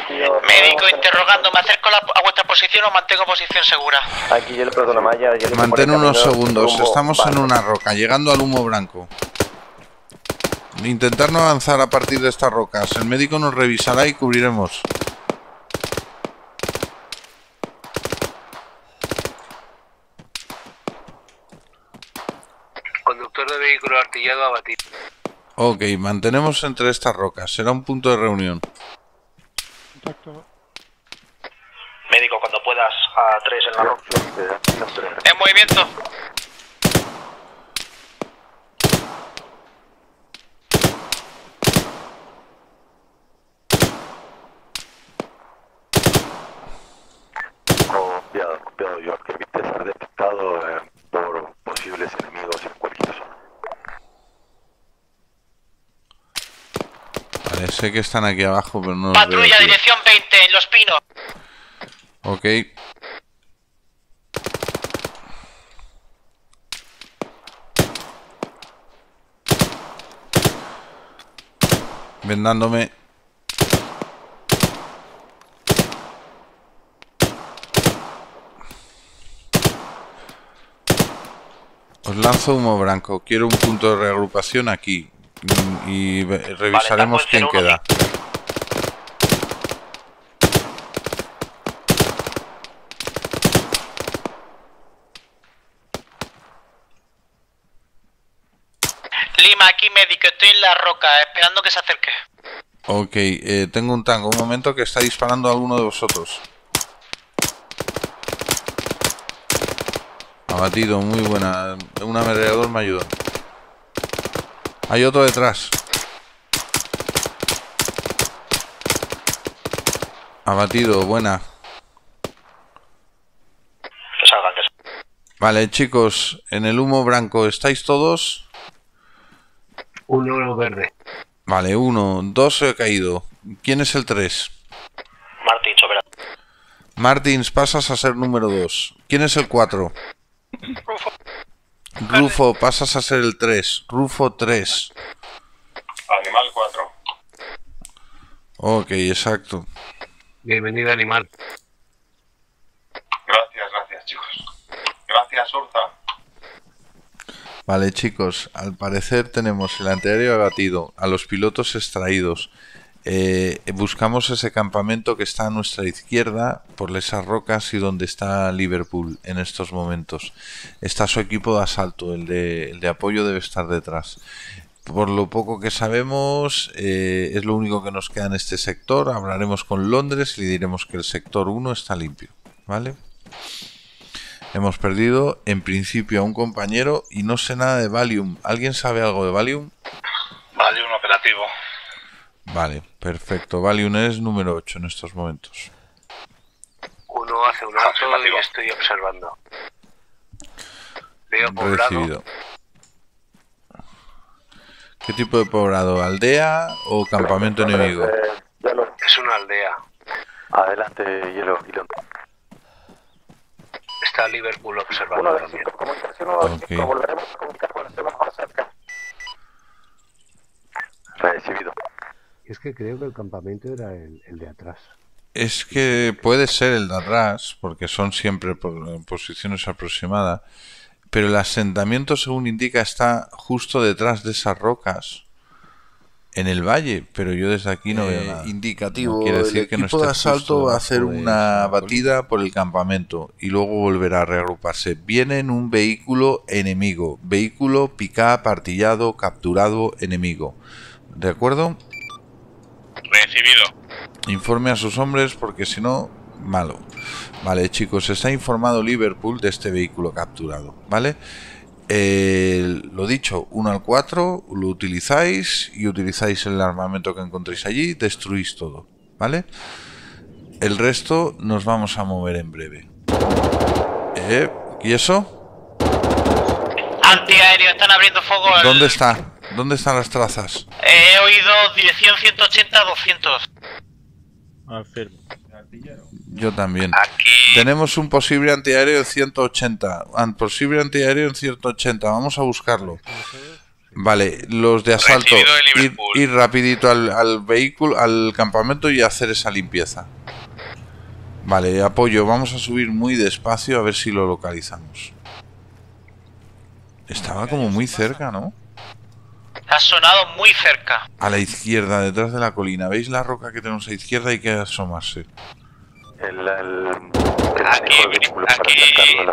22. Médico interrogando, ¿me acerco la- a vuestra posición o mantengo posición segura? Aquí hielo, perdona, Maya. hielo Mantén por el unos segundos. rumbo Estamos en una roca, llegando al humo blanco. Intentar no avanzar a partir de estas rocas. El médico nos revisará y cubriremos. Conductor de vehículo artillado abatido. Ok, mantenemos entre estas rocas. Será un punto de reunión. Médico, cuando puedas, a 3 en la roca. En movimiento. Copiado, copiado, York. Evite ser detectado eh, por posibles enemigos en cualquier zona. Vale, sé que están aquí abajo, pero no los veo. Patrulla, tío. dirección 20, en Los Pinos. Ok. Vendándome. Os lanzo humo blanco. Quiero un punto de reagrupación aquí. Y revisaremos quién queda. Lima, aquí médico, estoy en la roca, esperando que se acerque. Ok, eh, tengo un tango. Un momento que está disparando a alguno de vosotros. Abatido, muy buena. Un ametrallador me ayuda. Hay otro detrás. Abatido, buena. Que salgan, que salgan. Vale, chicos, en el humo blanco, ¿estáis todos? Uno verde. Vale, uno, dos he caído. ¿Quién es el tres? Martín, sobera. Martins, pasas a ser número dos. ¿Quién es el cuatro? Rufo, pasas a ser el 3. Rufo 3. Animal 4. Ok, exacto. Bienvenido, animal. Gracias, gracias, chicos. Gracias, Urza. Vale, chicos, al parecer tenemos el antiaéreo abatido, a los pilotos extraídos. Eh, buscamos ese campamento que está a nuestra izquierda por esas rocas y donde está Liverpool en estos momentos. Está su equipo de asalto, el de, el de apoyo debe estar detrás. Por lo poco que sabemos, eh, es lo único que nos queda en este sector. Hablaremos con Londres y le diremos que el sector 1 está limpio. ¿Vale? Hemos perdido en principio a un compañero y no sé nada de Valium. ¿Alguien sabe algo de Valium? Vale, un operativo. Vale, perfecto. Valium es número 8 en estos momentos. Uno hace un alto y estoy observando. Veo poblado. Recibido. ¿Qué tipo de poblado? ¿Aldea o campamento enemigo? Es una aldea. Adelante, hielo. hielo. Está Liverpool observando también. Ok. Volveremos a comunicar cerca. Recibido. Es que creo que el campamento era el, el de atrás. Es que puede ser el de atrás, porque son siempre por- posiciones aproximadas, pero el asentamiento, según indica, está justo detrás de esas rocas, en el valle, pero yo desde aquí no veo nada. Indicativo. No quiere el decir que no equipo esté de asalto justo va a hacer una batida por el campamento y luego volverá a reagruparse. Viene en un vehículo enemigo, vehículo pick-up, artillado, capturado, enemigo. ¿De acuerdo? Recibido. Informe a sus hombres porque si no, malo. Vale, chicos, está informado Liverpool de este vehículo capturado, ¿vale? Eh, lo dicho, 1 al 4, lo utilizáis y utilizáis el armamento que encontréis allí, destruís todo, ¿vale? El resto nos vamos a mover en breve. Eh, ¿Y eso? Antiaéreo, están abriendo fuego al... ¿Dónde está? ¿Dónde están las trazas? He oído dirección 180-200. Ah, firme. Yo también. Tenemos un posible antiaéreo en 180. An- posible antiaéreo en 180. Vamos a buscarlo. Vale, los de asalto. De Ir, Liverpool. ir rapidito al, al vehículo, al campamento y hacer esa limpieza. Vale, apoyo. Vamos a subir muy despacio a ver si lo localizamos. Estaba como muy cerca, ¿no? Ha sonado muy cerca. A la izquierda, detrás de la colina. ¿Veis la roca que tenemos a la izquierda? Hay que asomarse. El, el, Aquí, aquí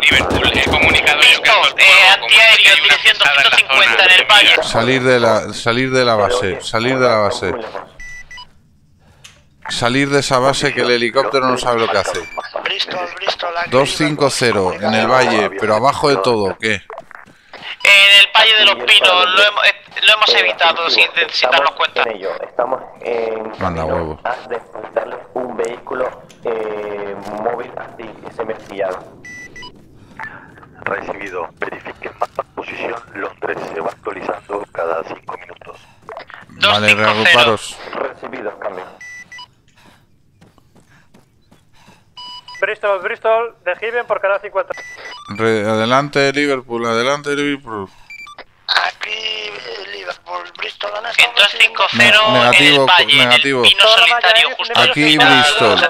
Liverpool, he comunicado yo que eh, antiaéreo, dirección 250 en el valle. Salir de la, salir de la base, salir de la base. Salir de esa base que el helicóptero no sabe lo que hace. Bristol, Bristol, aquí. 250 en el valle, pero abajo de todo, ¿qué? En el Valle de los Pinos lo hemos, lo hemos evitado sin, sin darnos cuenta. En ello, estamos en Manda huevo. a desmontarles un vehículo eh, móvil así, semestillado. Recibido. Verifique mapa posición Londres. Se va actualizando cada 5 minutos. Vale, reagruparos. Recibido, cambio. Bristol, Bristol, de Given por canal 50. Re- adelante Liverpool, adelante Liverpool. Liverpool, Bristol, en En 250 Ne- en el negativo, valle, negativo. en el pino solitario justo Aquí Bristol.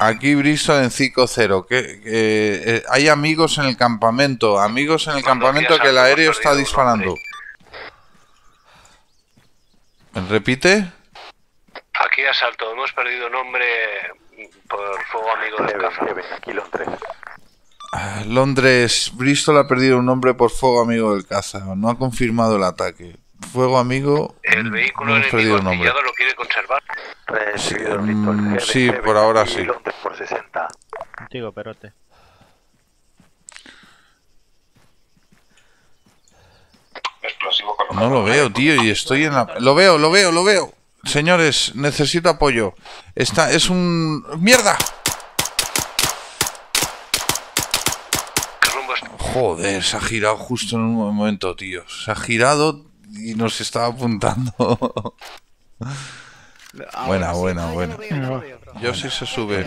Aquí Bristol en 5-0. Que, que, eh, hay amigos en el campamento. Amigos en el campamento que el aéreo está disparando. ¿Repite? Aquí asalto, hemos perdido un hombre por fuego amigo del caza. Aquí Londres. Ah, Londres, Bristol ha perdido un hombre por fuego amigo del caza. No ha confirmado el ataque. Fuego amigo. El mm, vehículo enemigo perdido un hombre. lo quiere conservar. Sí, mm, sí, por ahora sí. Londres por 60. Contigo, perote. Explosivo con No lo veo, tío, y estoy en la... Lo veo, lo veo, lo veo. Señores, necesito apoyo. Esta es un... ¡Mierda! Joder, se ha girado justo en un momento, tío. Se ha girado y nos estaba apuntando. buena, buena, buena. Yo sí se sube.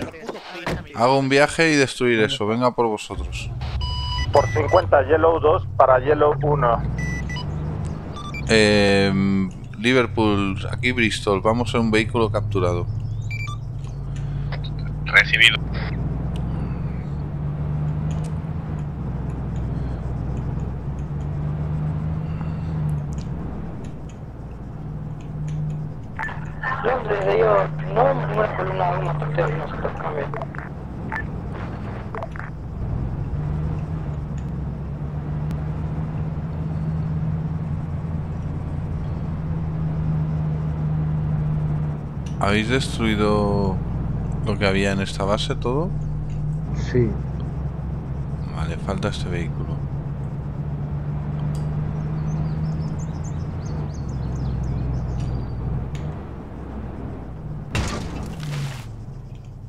Hago un viaje y destruir eso. Venga por vosotros. Por 50, Yellow 2 para Yellow 1. Eh, Liverpool, aquí Bristol. Vamos en un vehículo capturado. Recibido. ¿Dónde yo? No, no es por una, una tortilla y nosotros cambio. ¿Habéis destruido lo que había en esta base todo? Sí. Vale, falta este vehículo.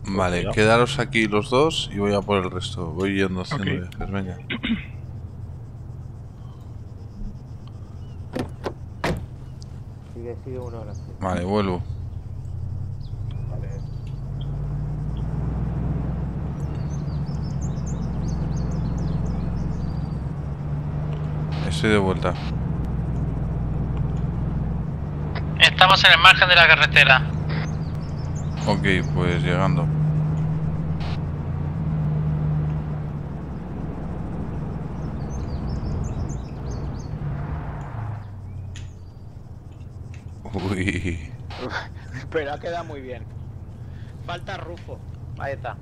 Vale, Cuidado. quedaros aquí los dos y voy a por el resto. Voy yendo haciendo Ok. viajes, venga. Sigue, sigue una hora. Vale, vuelvo. Estoy de vuelta. Estamos en el margen de la carretera. Ok, pues llegando. Uy. Pero ha quedado muy bien. Falta Rufo. Ahí está.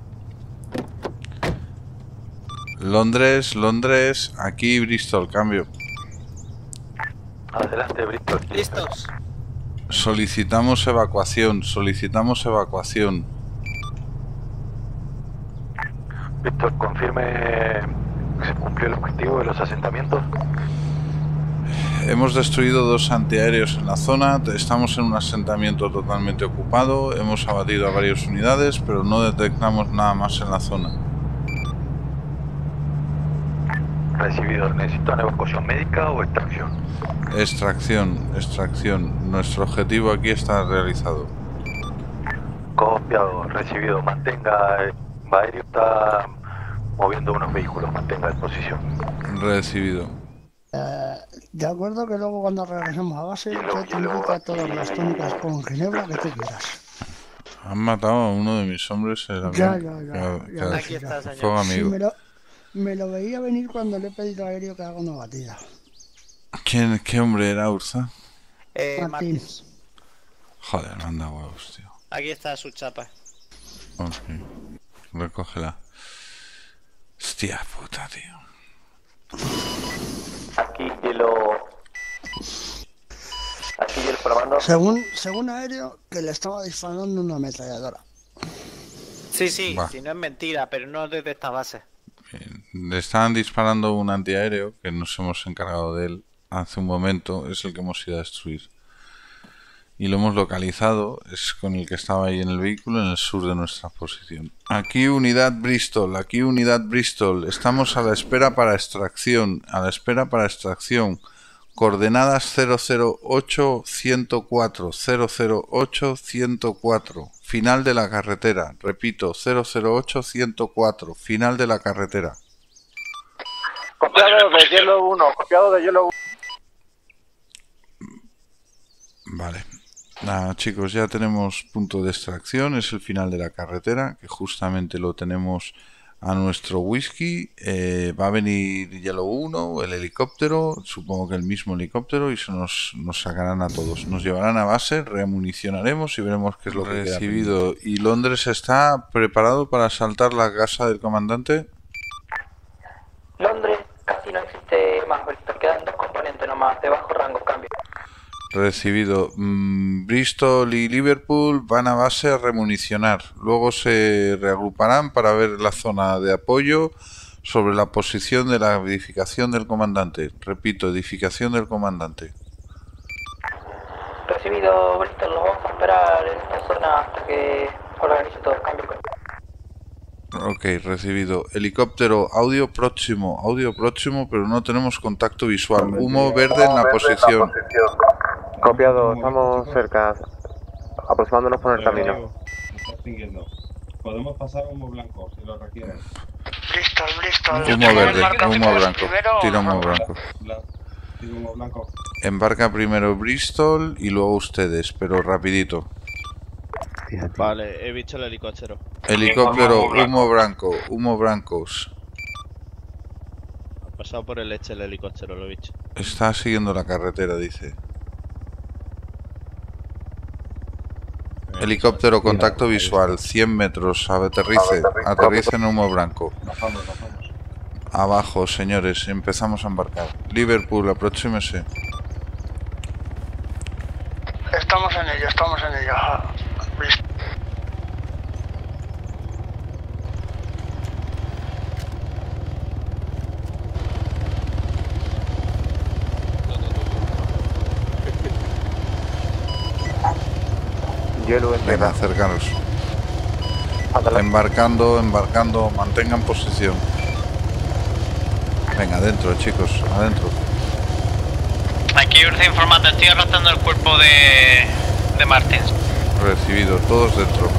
Londres, Londres, aquí Bristol, cambio. Adelante, Bristol. ¿Listos? Solicitamos evacuación, solicitamos evacuación. Víctor, confirme que se cumplió el objetivo de los asentamientos. Hemos destruido dos antiaéreos en la zona, estamos en un asentamiento totalmente ocupado, hemos abatido a varias unidades, pero no detectamos nada más en la zona. Recibido. ¿Necesitan evacuación médica o extracción? Extracción, extracción. Nuestro objetivo aquí está realizado. Copiado. Recibido. Mantenga. El aéreo está moviendo unos vehículos. Mantenga en posición. Recibido. Eh, de acuerdo que luego cuando regresemos a base yo te invito a todas las tónicas con ginebra que tú quieras. Han matado a uno de mis hombres. el Ya, ya, ya, que ya. Fue un Sí, amigo. Me, lo, veía venir cuando le he pedido a Aéreo que haga una batida. ¿Quién, ¿Qué hombre era Urza? Eh, Martín. Joder, manda huevos, tío. Aquí está su chapa. Ok. Recógela. Hostia puta, tío. Aquí hielo. Aquí hielo probando. Según, según Aéreo, que le estaba disparando una ametralladora. Sí, sí, Va. si no es mentira, pero no desde esta base. Le estaban disparando un antiaéreo que nos hemos encargado de él hace un momento. Es el que hemos ido a destruir. Y lo hemos localizado. Es con el que estaba ahí en el vehículo en el sur de nuestra posición. Aquí unidad Bristol. Aquí unidad Bristol. Estamos a la espera para extracción. A la espera para extracción. Coordenadas 008 104 008 104 final de la carretera repito 008 104 final de la carretera Copiado de hielo 1, copiado de hielo 1. Vale. Nada, chicos, ya tenemos punto de extracción. Es el final de la carretera, que justamente lo tenemos a nuestro whisky. Eh, va a venir Yellow 1, el helicóptero, supongo que el mismo helicóptero, y se nos, nos sacarán a todos. Nos llevarán a base, remunicionaremos y veremos qué es lo que queda recibido. ¿Y Londres está preparado para asaltar la casa del comandante? Londres existe más, Bristol. Quedan dos componentes nomás, de bajo rango, cambio. Recibido. Mm, Bristol y Liverpool van a base a remunicionar. Luego se reagruparán para ver la zona de apoyo sobre la posición de la edificación del comandante. Repito, edificación del comandante. Recibido, Bristol, nos vamos a esperar en esta zona hasta que organice todo el cambio. Ok, recibido. Helicóptero, audio próximo, audio próximo, pero no tenemos contacto visual. Humo verde en la posición. Copiado, estamos cerca. Aproximándonos por el camino. Podemos pasar humo blanco si lo requieren. Bristol, Bristol. Humo verde, humo blanco. Tira humo blanco. Humo blanco. Embarca primero Bristol y luego ustedes, pero rapidito. Vale, he visto el helicóptero. Helicóptero, humo blanco, humo blancos. Ha pasado por el este el helicóptero, lo he visto. Está siguiendo la carretera, dice. Helicóptero, contacto visual, 100 metros, aterrice, aterrice en humo blanco. Bajamos, bajamos. Abajo, señores, empezamos a embarcar. Liverpool, aproxímese. Estamos en ello, estamos en ello hombres. Venga, acercaros. Embarcando, embarcando, mantengan posición. Venga, adentro, chicos, adentro. Aquí Urce informa, estoy arrastrando el cuerpo de, de Martins. Recibido, todos dentro.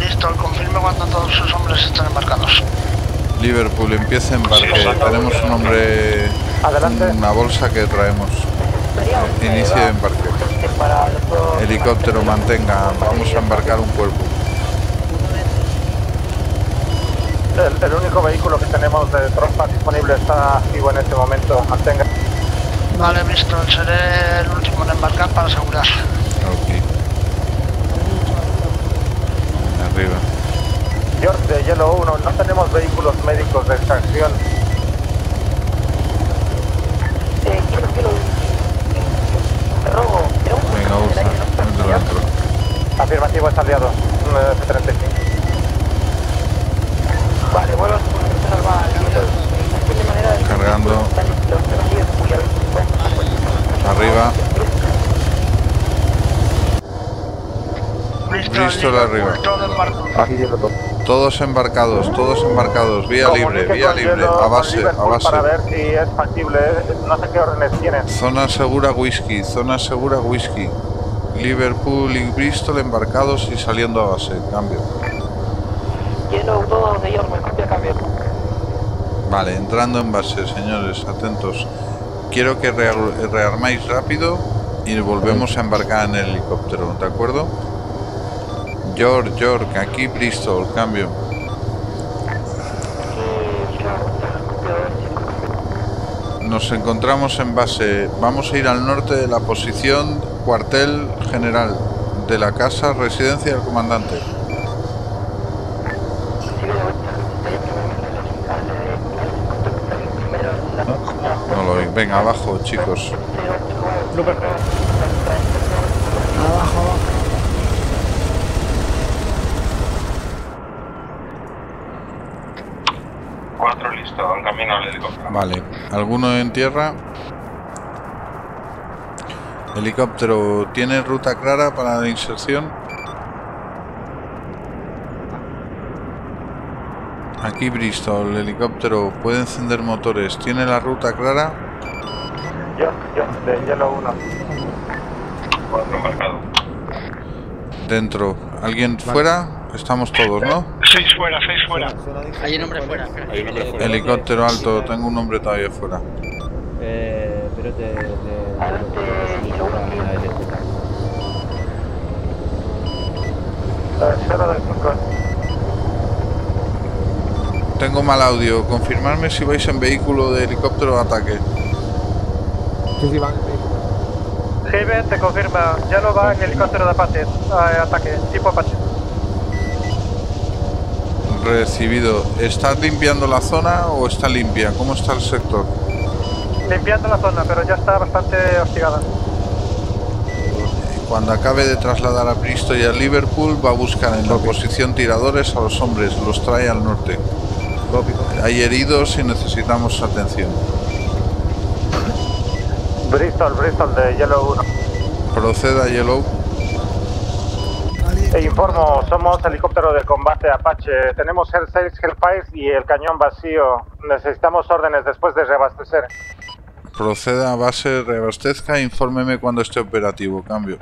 Listo, confirme cuando todos sus hombres están embarcados. Liverpool, empieza embarque. Tenemos un hombre, una bolsa que traemos. Inicie embarque. Helicóptero, mantenga. Vamos a embarcar un cuerpo. El, el único vehículo que tenemos de trompa disponible está activo en este momento. Mantenga. Vale, visto, seré el último en embarcar para asegurar. Ok. Arriba. George de Hielo 1, no tenemos vehículos médicos de extracción. Venga, Ursa, dentro, dentro. Afirmativo, es aliado. Un F-35. Vale, vuelvo Cargando. Arriba. Bristol arriba. Todos embarcados, todos embarcados. Vía libre, vía libre. A base, a base. Para ver si es factible. No sé qué órdenes tienen. Zona segura whisky, zona segura whisky. Liverpool y Bristol embarcados y saliendo a base. Cambio. Hielo 2 de York, me cambia cambio. Vale, entrando en base, señores, atentos. Quiero que rea- rearmáis rápido y volvemos a embarcar en el helicóptero, ¿de acuerdo? York, York, aquí Bristol, cambio. Nos encontramos en base. Vamos a ir al norte de la posición cuartel general de la casa residencia del comandante. Venga, abajo, chicos. Cuatro listo, en camino al helicóptero. Vale, ¿alguno en tierra? Helicóptero, ¿tiene ruta clara para la inserción? Aquí Bristol, helicóptero, puede encender motores, ¿tiene la ruta clara? De Hielo 1. Cuatro embarcado. Dentro, ¿alguien fuera? Estamos todos, ¿no? Seis fuera, seis fuera. Hay un hombre fuera. Hay un hombre fuera. Helicóptero alto, tengo un hombre todavía fuera. Eh, pero te, te, Tengo mal audio, confirmarme si vais en vehículo de helicóptero de ataque. Sí, sí, van. Haven te confirma, ya no va en helicóptero de Apache, a ataque, tipo Apache. Recibido. ¿Estás limpiando la zona o está limpia? ¿Cómo está el sector? Limpiando la zona, pero ya está bastante hostigada. Cuando acabe de trasladar a Bristol y a Liverpool, va a buscar en la posición tiradores a los hombres, los trae al norte. Hay heridos y necesitamos atención. Bristol, Bristol de Hielo 1. Proceda, Yellow. E informo, somos helicóptero de combate Apache. Tenemos el 6 Hellfire y el cañón vacío. Necesitamos órdenes después de reabastecer. Proceda a base, reabastezca e infórmeme cuando esté operativo. Cambio.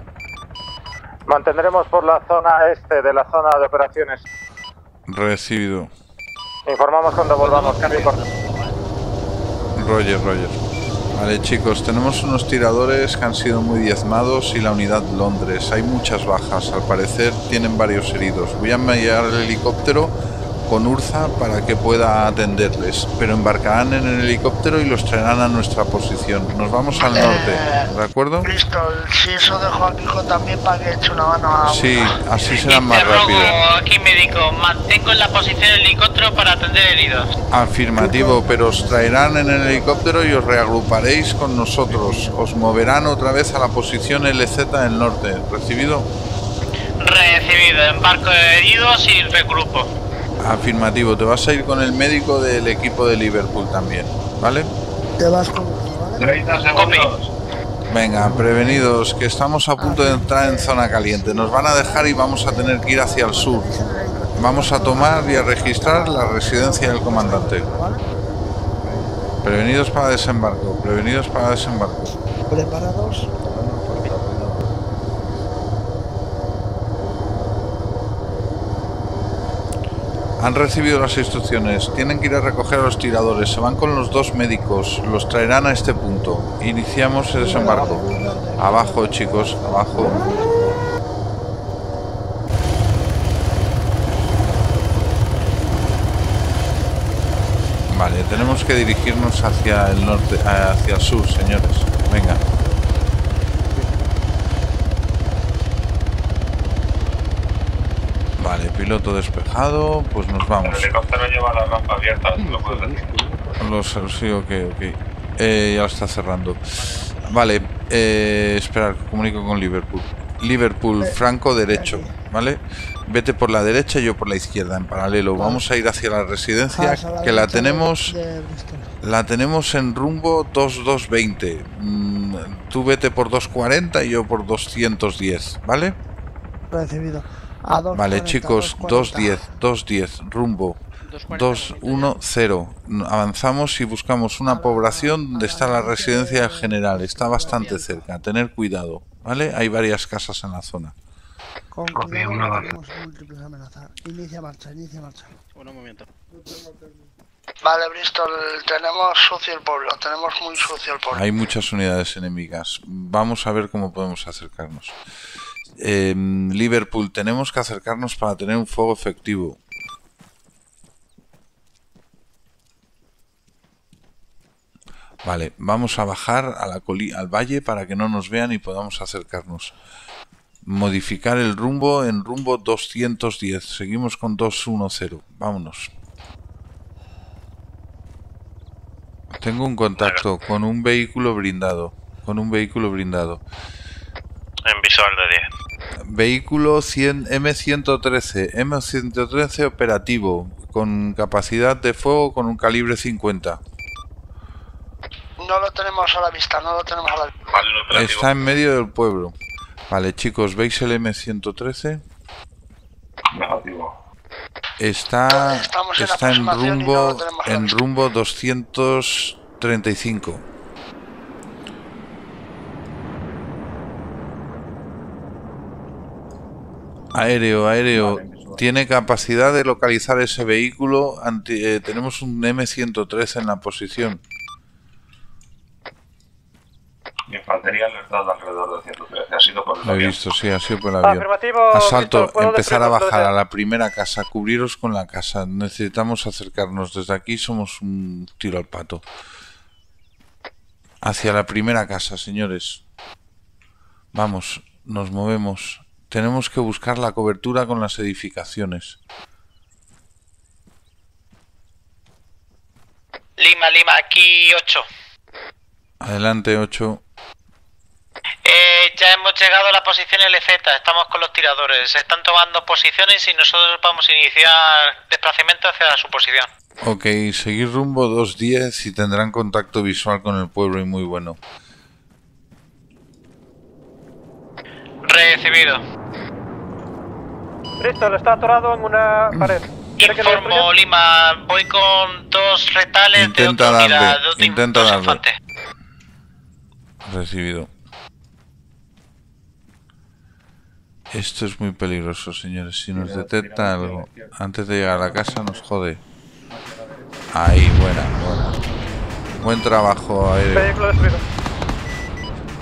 Mantendremos por la zona este de la zona de operaciones. Recibido. Informamos cuando volvamos. Cambio corto. Roger, Roger. Vale, chicos, tenemos unos tiradores que han sido muy diezmados y la unidad Londres. Hay muchas bajas, al parecer tienen varios heridos. Voy a enviar el helicóptero con Urza para que pueda atenderles, pero embarcarán en el helicóptero y los traerán a nuestra posición. Nos vamos al norte, ¿de acuerdo? Bristol, si eso dejo a Quijo también para que eche una mano a... Sí, así será más Interrogo rápido. aquí médico, mantengo en la posición del helicóptero para atender heridos. Afirmativo, pero os traerán en el helicóptero y os reagruparéis con nosotros. Os moverán otra vez a la posición LZ del norte. ¿Recibido? Recibido, embarco de heridos y regrupo. Afirmativo, te vas a ir con el médico del equipo de Liverpool también, ¿vale? Te vas con... ¿vale? 30 segundos. Venga, prevenidos, que estamos a punto de entrar en zona caliente. Nos van a dejar y vamos a tener que ir hacia el sur. Vamos a tomar y a registrar la residencia del comandante. Prevenidos para desembarco, prevenidos para desembarco. ¿Preparados? Han recibido las instrucciones, tienen que ir a recoger a los tiradores, se van con los dos médicos, los traerán a este punto. Iniciamos el desembarco. Abajo chicos, abajo. Vale, tenemos que dirigirnos hacia el norte, hacia el sur, señores. Venga. Vale, piloto despejado, pues nos vamos. El helicóptero lleva la rampa abierta, si lo puedes decir. Los, sí, ok, ok. Eh, ya lo está cerrando. Vale, eh, esperar, comunico con Liverpool. Liverpool, franco derecho, ¿vale? Vete por la derecha y yo por la izquierda, en paralelo. Vamos a ir hacia la residencia, que la tenemos la tenemos en rumbo 2220. Mm, tú vete por 240 y yo por 210, ¿vale? Recibido. A dos Vale, 40, chicos, 240. 210, 210, rumbo 210. Avanzamos y buscamos una población donde está la residencia del general. Está bastante cerca, tener cuidado, ¿vale? Hay varias casas en la zona. Con Copia, cuidado, múltiples amenazas. Inicia marcha, inicia marcha. Un momento. Vale, Bristol, tenemos sucio el pueblo, tenemos muy sucio el pueblo. Hay muchas unidades enemigas. Vamos a ver cómo podemos acercarnos. Eh, Liverpool, tenemos que acercarnos para tener un fuego efectivo. Vale, vamos a bajar al valle para que no nos vean y podamos acercarnos. Modificar el rumbo en rumbo 210. Seguimos con 210. Vámonos. Tengo un contacto con un vehículo blindado. Con un vehículo blindado. En visual de 10. Vehículo 100 M113. M113 operativo. Con capacidad de fuego con un calibre 50. No lo tenemos a la vista, no lo tenemos a la vista. Está en medio del pueblo. Vale, chicos, ¿veis el M113? Negativo. Está, Estamos en está en no rumbo la en rumbo 235. Aéreo, aéreo. Tiene capacidad de localizar ese vehículo. anti- eh, tenemos un M113 en la posición. Infantería les da alrededor de 113. Ha sido por el Lo he avión. visto, sí, ha sido por el avión. Afirmativo, Asalto, Víctor, ¿puedo empezar a bajar a la primera casa, cubriros con la casa. Necesitamos acercarnos. Desde aquí somos un tiro al pato. Hacia la primera casa, señores. Vamos, nos movemos. Tenemos que buscar la cobertura con las edificaciones. Lima, Lima, aquí 8. Adelante, 8. Eh, ya hemos llegado a la posición LZ, estamos con los tiradores. Se están tomando posiciones y nosotros vamos a iniciar desplazamiento hacia su posición. Ok, seguir rumbo 210 y tendrán contacto visual con el pueblo y muy bueno. Recibido. Bristol está atorado en una pared. ¿Quiere que lo Informo? Lima, voy con dos retales Intenta de otro darle, tira- de otro- intenta dos darle. infantes. Recibido. Esto es muy peligroso, señores. Si nos detecta algo antes de llegar a la casa, nos jode. Ahí, buena, buena. Buen trabajo aéreo. Vehículo destruido.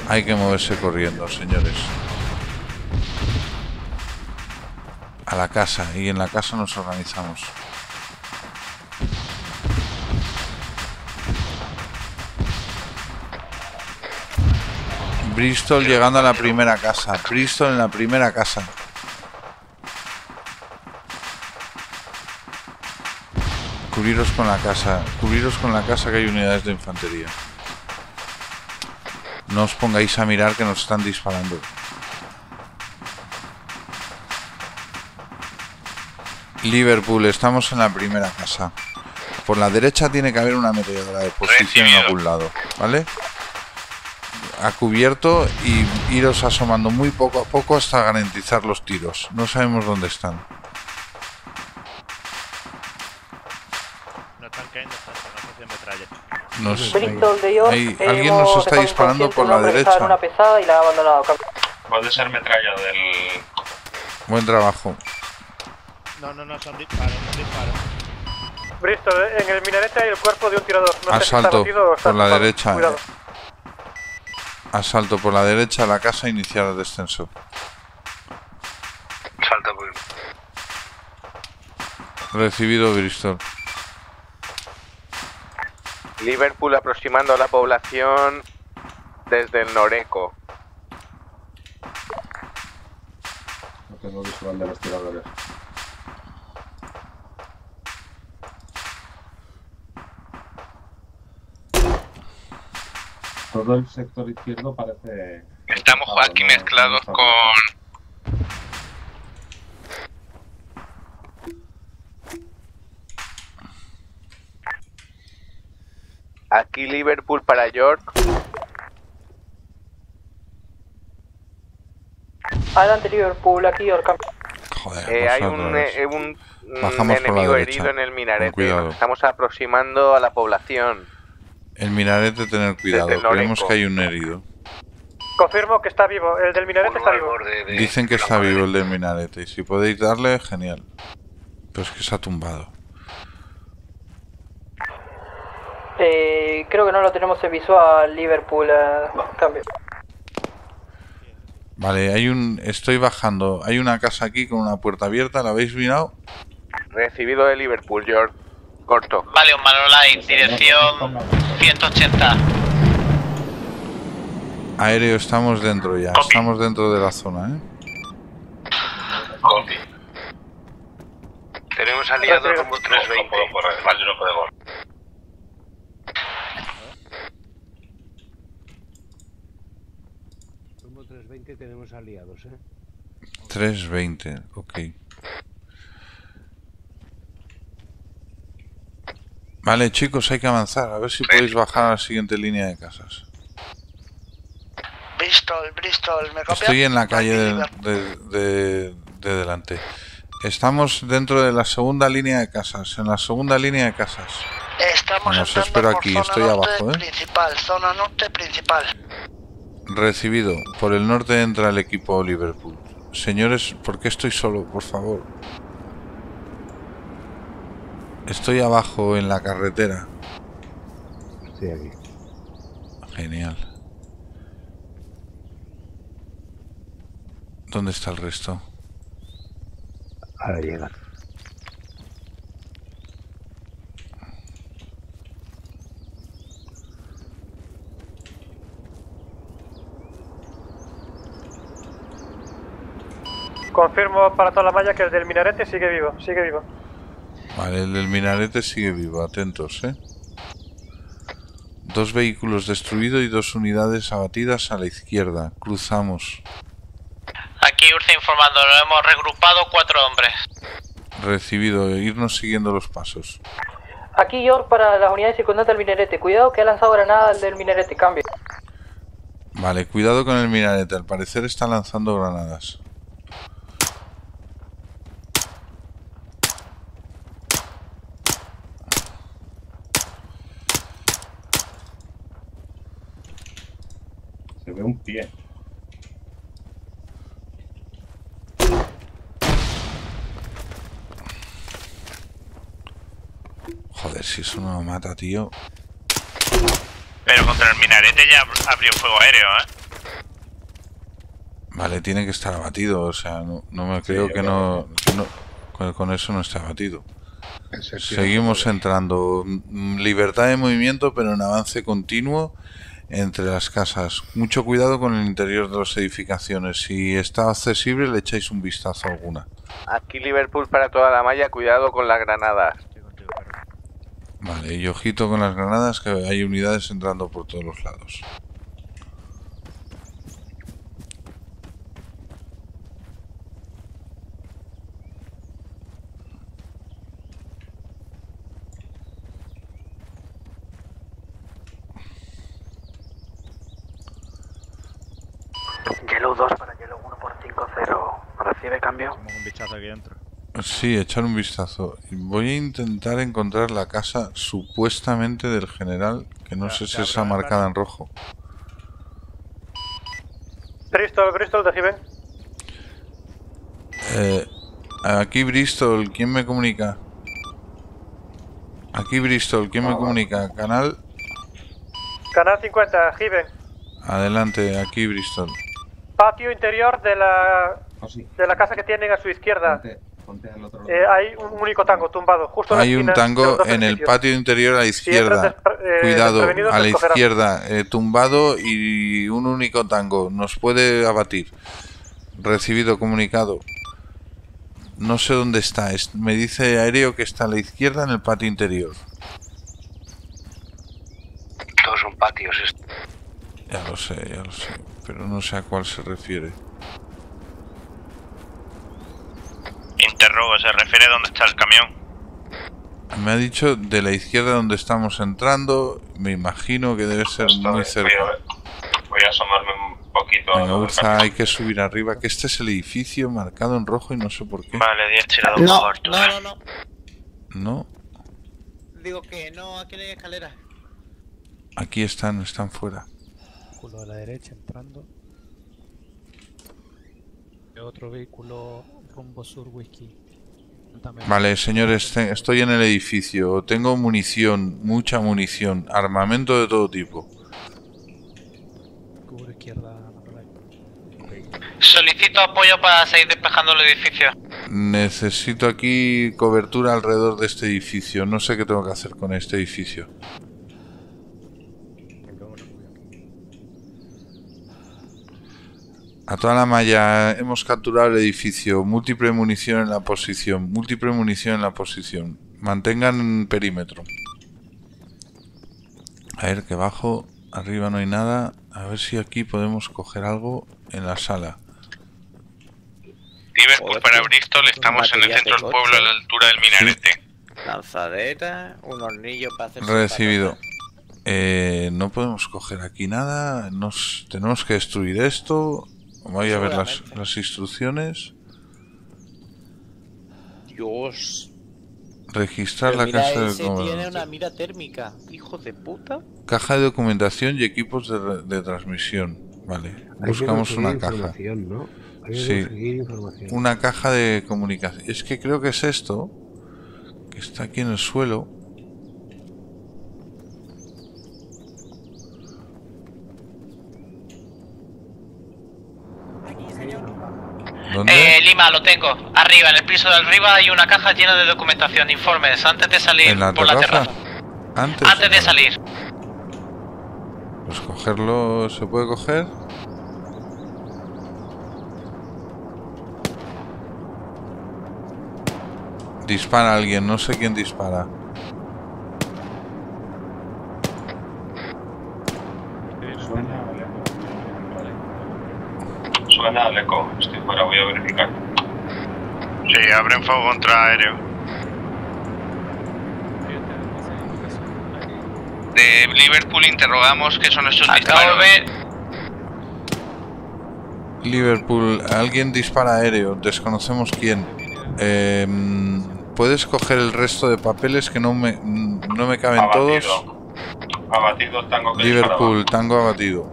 Hay que moverse corriendo, señores. A la casa, y en la casa nos organizamos. Bristol llegando a la primera casa. Bristol en la primera casa. Cubriros con la casa. Cubriros con la casa que hay unidades de infantería. No os pongáis a mirar que nos están disparando. Liverpool, estamos en la primera casa. Por la derecha tiene que haber una ametralladora de posición en algún lado, ¿vale? a cubierto y iros asomando muy poco a poco hasta garantizar los tiros. No sabemos dónde están. No están cayendo no sé hay- eh, alguien nos está disparando por la derecha. una pesada y la ha abandonado. Puede ser metralla del. Buen trabajo. No, no, no, son disparos, son disparos. Bristol, en el minarete hay el cuerpo de un tirador. No sé si está Asalto batido o está por la derecha. Cuidado. Asalto por la derecha a la casa iniciar el descenso. Salta por Recibido Bristol. Liverpool aproximando a la población desde el Noreco. No tengo visual de los tiradores. Todo el sector izquierdo parece. Estamos aquí mezclados con. Aquí Liverpool para York. Adelante Liverpool, aquí York. Eh, hay un, eh, un- enemigo herido en el minarete. Nos estamos aproximando a la población. El minarete tener cuidado. Creemos que hay un herido. Confirmo que está vivo. El del minarete está vivo. Dicen que está vivo el del minarete. Y si podéis darle, genial. Pero es que se ha tumbado. Eh, creo que no lo tenemos en visual Liverpool. eh, cambio. Vale, hay un. Estoy bajando. Hay una casa aquí con una puerta abierta. ¿La habéis mirado? Recibido de Liverpool, York. Corto. Vale, un Manolite, dirección 180. Aéreo, estamos dentro ya. Estamos dentro de la zona, ¿eh? Tenemos aliado como 320. Vale, no podemos. Como 320 tenemos aliados, ¿eh? 320, ok. Vale, chicos, hay que avanzar. A ver si podéis bajar a la siguiente línea de casas. Bristol, Bristol, ¿me copias? Estoy en la calle de, de- de- de delante. Estamos dentro de la segunda línea de casas. En la segunda línea de casas. Estamos Bueno, os entrando espero por aquí, zona estoy norte abajo, ¿eh? principal, zona norte principal. Recibido. Por el norte entra el equipo Liverpool. Señores, ¿por qué estoy solo? Por favor. Estoy abajo en la carretera. Estoy aquí. Genial. ¿Dónde está el resto? Ahora llegan. Confirmo para toda la malla que el del minarete sigue vivo. Sigue vivo. Vale, el del minarete sigue vivo, atentos, ¿eh? Dos vehículos destruidos y dos unidades abatidas a la izquierda. Cruzamos. Aquí Urce informando, nos hemos regrupado cuatro hombres. Recibido, irnos siguiendo los pasos. Aquí York para las unidades circundantes al minarete. Cuidado que ha lanzado granada el del minarete. Cambio. Vale, cuidado con el minarete, al parecer está lanzando granadas. Se ve un pie. Joder, si eso no lo mata, tío. Pero contra el minarete ya ab- abrió fuego aéreo, ¿eh? Vale, tiene que estar abatido, o sea, no, no me creo que creo no, que no- con, con eso no está abatido. Seguimos entrando. Mm, Libertad de movimiento, pero en avance continuo entre las casas. Mucho cuidado con el interior de las edificaciones. Si está accesible, le echáis un vistazo a alguna. Aquí Liverpool para toda la malla. Cuidado con las granadas. Vale, y ojito con las granadas, que hay unidades entrando por todos los lados. Yellow 2 para Yellow 1 por 5-0. ¿Recibe cambio? Un aquí dentro. Sí, echar un vistazo. Voy a intentar encontrar la casa supuestamente del general, que no sé si está marcada en rojo. Bristol, Bristol, de Given. Eh, aquí Bristol, ¿quién me comunica? Aquí Bristol, ¿quién me comunica? Canal, Canal 50, Given. adelante, aquí Bristol. Patio interior de la, Oh, sí. de la casa que tienen a su izquierda. Ponte, ponte al otro lado. Eh, hay un único tango tumbado, justo en la Hay un tango en el patio interior a la izquierda. eh, Cuidado, a la izquierda, eh, tumbado y un único tango. Nos puede abatir. Recibido comunicado. No sé dónde está. es- me dice aéreo que está a la izquierda en el patio interior. Todos son patios. Ya lo sé, ya lo sé. Pero no sé a cuál se refiere. Interrogo, se refiere a dónde está el camión. Me ha dicho de la izquierda donde estamos entrando. Me imagino que debe ser muy Voy a, cerca. ver. Voy a asomarme un poquito. Venga, Urza, hay que subir arriba. Que este es el edificio marcado en rojo y no sé por qué. Vale, 10 tirado No, por no, no, no. No, Digo que no, aquí no hay escalera. aquí están, están fuera. Vehículo a la derecha entrando. Otro vehículo rumbo sur whisky. También. Vale, señores, estoy en el edificio. Tengo munición, mucha munición, armamento de todo tipo. Cubro izquierda. Solicito apoyo para seguir despejando el edificio. Necesito aquí cobertura alrededor de este edificio. No sé qué tengo que hacer con este edificio. A toda la malla hemos capturado el edificio. Múltiple munición en la posición. Múltiple munición en la posición. Mantengan perímetro. A ver que bajo. Arriba no hay nada. A ver si aquí podemos coger algo en la sala. Liverpool para Bristol, estamos en el centro del pueblo a la altura del minarete. Lanzadera, un hornillo para hacer. Recibido. Eh, no podemos coger aquí nada. Nos tenemos que destruir esto. Voy a ver las, las instrucciones. Dios. Registrar Pero la mira, casa de ese tiene comandante. una mira térmica. Hijo de puta. Caja de documentación y equipos de, re- de transmisión. Vale. Hay Buscamos una caja. Sí. Una caja de comunicación. Es que creo que es esto. Que está aquí en el suelo. ¿Dónde? Eh, Lima, lo tengo. Arriba, en el piso de arriba hay una caja llena de documentación, informes, antes de salir ¿En la por la terraza? terraza. Antes. Antes de salir. Pues cogerlo. ¿Se puede coger? Dispara a alguien, no sé quién dispara. Suena, vale. Suena al eco. Estoy fuera, voy a verificar. Sí, abren fuego contra aéreo. De Liverpool interrogamos qué son estos Acabo de disparos. ver. Liverpool, alguien dispara aéreo, desconocemos quién. Em, ¿Puedes coger el resto de papeles que no me, no me caben todos? Abatido el tango que Liverpool, tango abatido.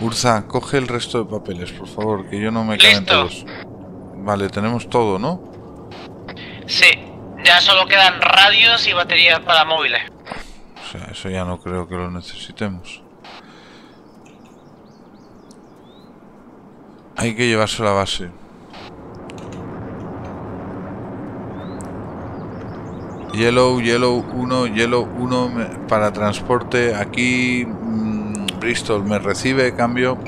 Urza, coge el resto de papeles, por favor, que yo no me Listo. todos. Vale, tenemos todo, ¿no? Sí, ya solo quedan radios y baterías para móviles. O sea, eso ya no creo que lo necesitemos. Hay que llevarse la base. Yellow, Yellow 1, Yellow 1 me- para transporte. Aquí Bristol me recibe, cambio.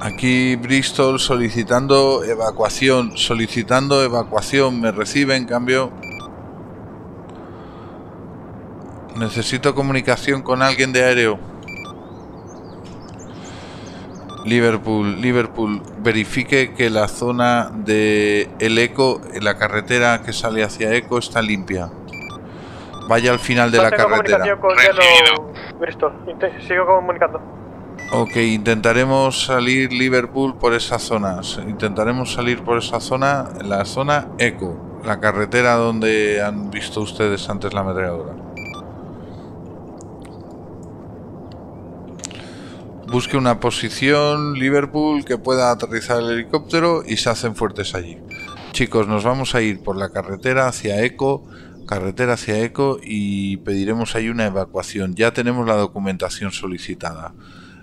Aquí Bristol solicitando evacuación, solicitando evacuación, me recibe en cambio. Necesito comunicación con alguien de aéreo. Liverpool, Liverpool, verifique que la zona de el Eco, la carretera que sale hacia Eco está limpia. Vaya al final de la Mantengo carretera. comunicación con Yellow Bristol. Sigo comunicando. Ok, intentaremos salir Liverpool por esa zona. S- Intentaremos salir por esa zona, la zona Eco, la carretera donde han visto ustedes antes la ametralladora. Busque una posición Liverpool que pueda aterrizar el helicóptero y se hacen fuertes allí. Chicos, nos vamos a ir por la carretera hacia Eco, carretera hacia Eco y pediremos ahí una evacuación. Ya tenemos la documentación solicitada.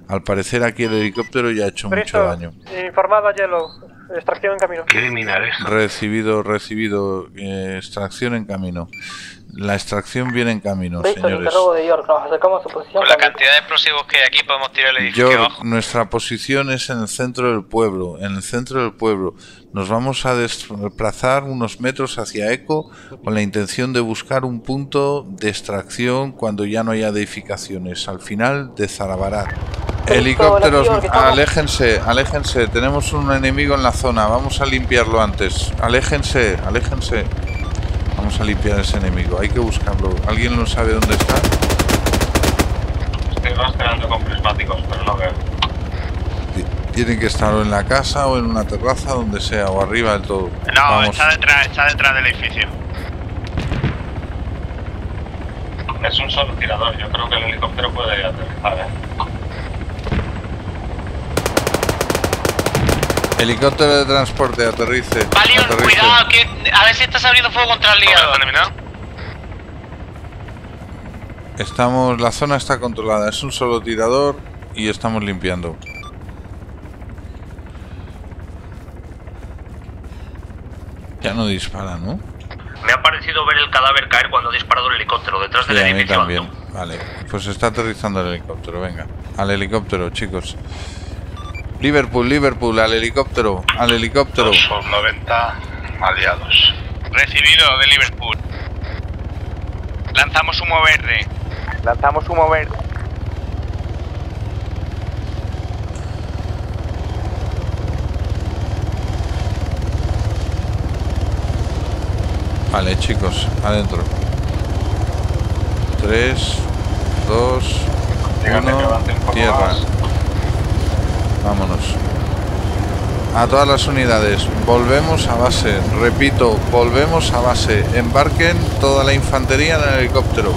Al parecer aquí el helicóptero ya ha hecho mucho daño. informado a Yellow. Extracción en camino. Recibido, recibido, eh, extracción en camino. La extracción viene en camino, Bristol, señores. interrogo de York, nos acercamos a su posición. Con la cantidad de explosivos que hay aquí podemos tirar el edificio York, abajo. nuestra posición es en el centro del pueblo, en el centro del pueblo. Nos vamos a desplazar unos metros hacia Eco con la intención de buscar un punto de extracción cuando ya no haya edificaciones, al final de Zarabarat. Helicópteros, aléjense, aléjense, tenemos un enemigo en la zona, vamos a limpiarlo antes. Aléjense, aléjense. Vamos a limpiar ese enemigo, hay que buscarlo. ¿Alguien no sabe dónde está? Estoy rastreando con prismáticos, pero no veo. Tienen que estar o en la casa o en una terraza, donde sea, o arriba del todo. No, Vamos. está detrás, está detrás del edificio. Es un solo tirador, yo creo que el helicóptero puede aterrizar, ¿eh? Helicóptero de transporte, aterrice. Valion, aterrice. cuidado, que a ver si estás abriendo fuego contra el liado. Estamos, la zona está controlada, es un solo tirador y estamos limpiando. Ya no dispara, ¿no? Me ha parecido ver el cadáver caer cuando ha disparado el helicóptero detrás del Sí, a mí edificio. también. Vale, pues está aterrizando el helicóptero, venga. Al helicóptero, chicos. Liverpool, Liverpool, al helicóptero, al helicóptero. Son 90 aliados. Recibido de Liverpool. Lanzamos humo verde. Lanzamos humo verde. Vale, chicos, adentro. 3, 2, Díganme que 1, avance un poco tierra. más. Vámonos. A todas las unidades, volvemos a base. Repito, volvemos a base. Embarquen toda la infantería en el helicóptero.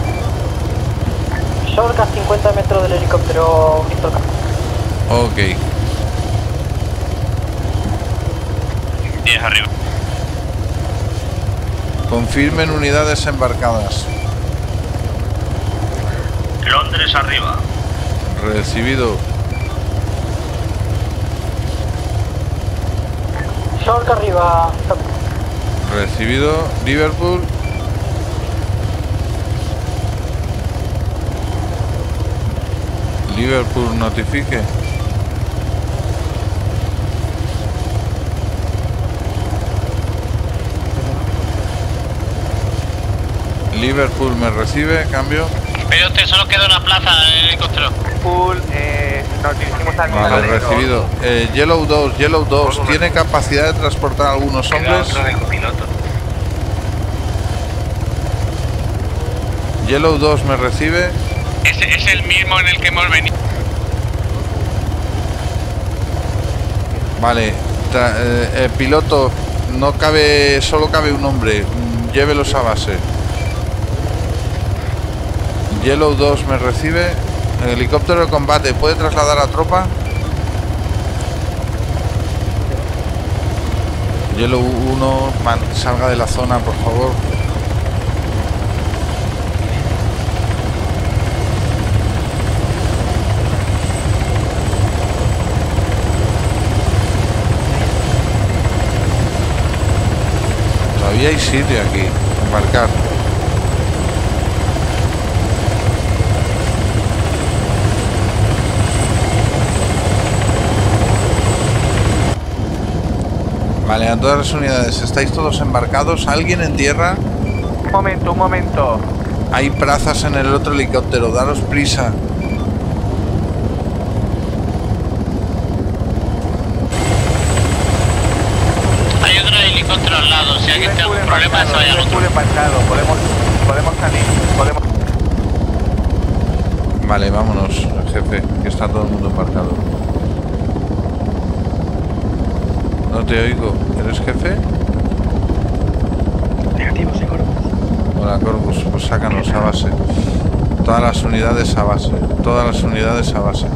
York a 50 metros del helicóptero Bristol. Ok. 10 arriba. Confirmen unidades embarcadas. Londres arriba. Recibido. York arriba. Recibido. Liverpool. Liverpool notifique. Liverpool me recibe, cambio. Pero te solo queda una plaza en el helicóptero. Full, eh, nos dirigimos al Vale, recibido. Eh, Yellow 2, Yellow 2, ¿tiene capacidad de transportar a algunos hombres? Yellow 2 me recibe. Ese es el mismo en el que hemos venido. Vale, tra- eh, eh, piloto, no cabe, solo cabe un hombre. Llévelos a base. Yellow 2 me recibe. El helicóptero de combate, ¿puede trasladar a tropa? Yellow 1, man, salga de la zona, por favor. Todavía hay sitio aquí, embarcar. Vale, a todas las unidades, ¿estáis todos embarcados? ¿Alguien en tierra? Un momento, un momento. Hay plazas en el otro helicóptero, daros prisa. Hay otro helicóptero al lado, si alguien tiene algún problema se vaya al otro. Podemos, podemos salir, podemos... Vale, vámonos, jefe, que está todo el mundo embarcado. No te oigo. ¿Eres jefe? Negativo, sí, Corvus. Hola, Corvus. Pues sácanos a base. Todas las unidades a base. Todas las unidades a base.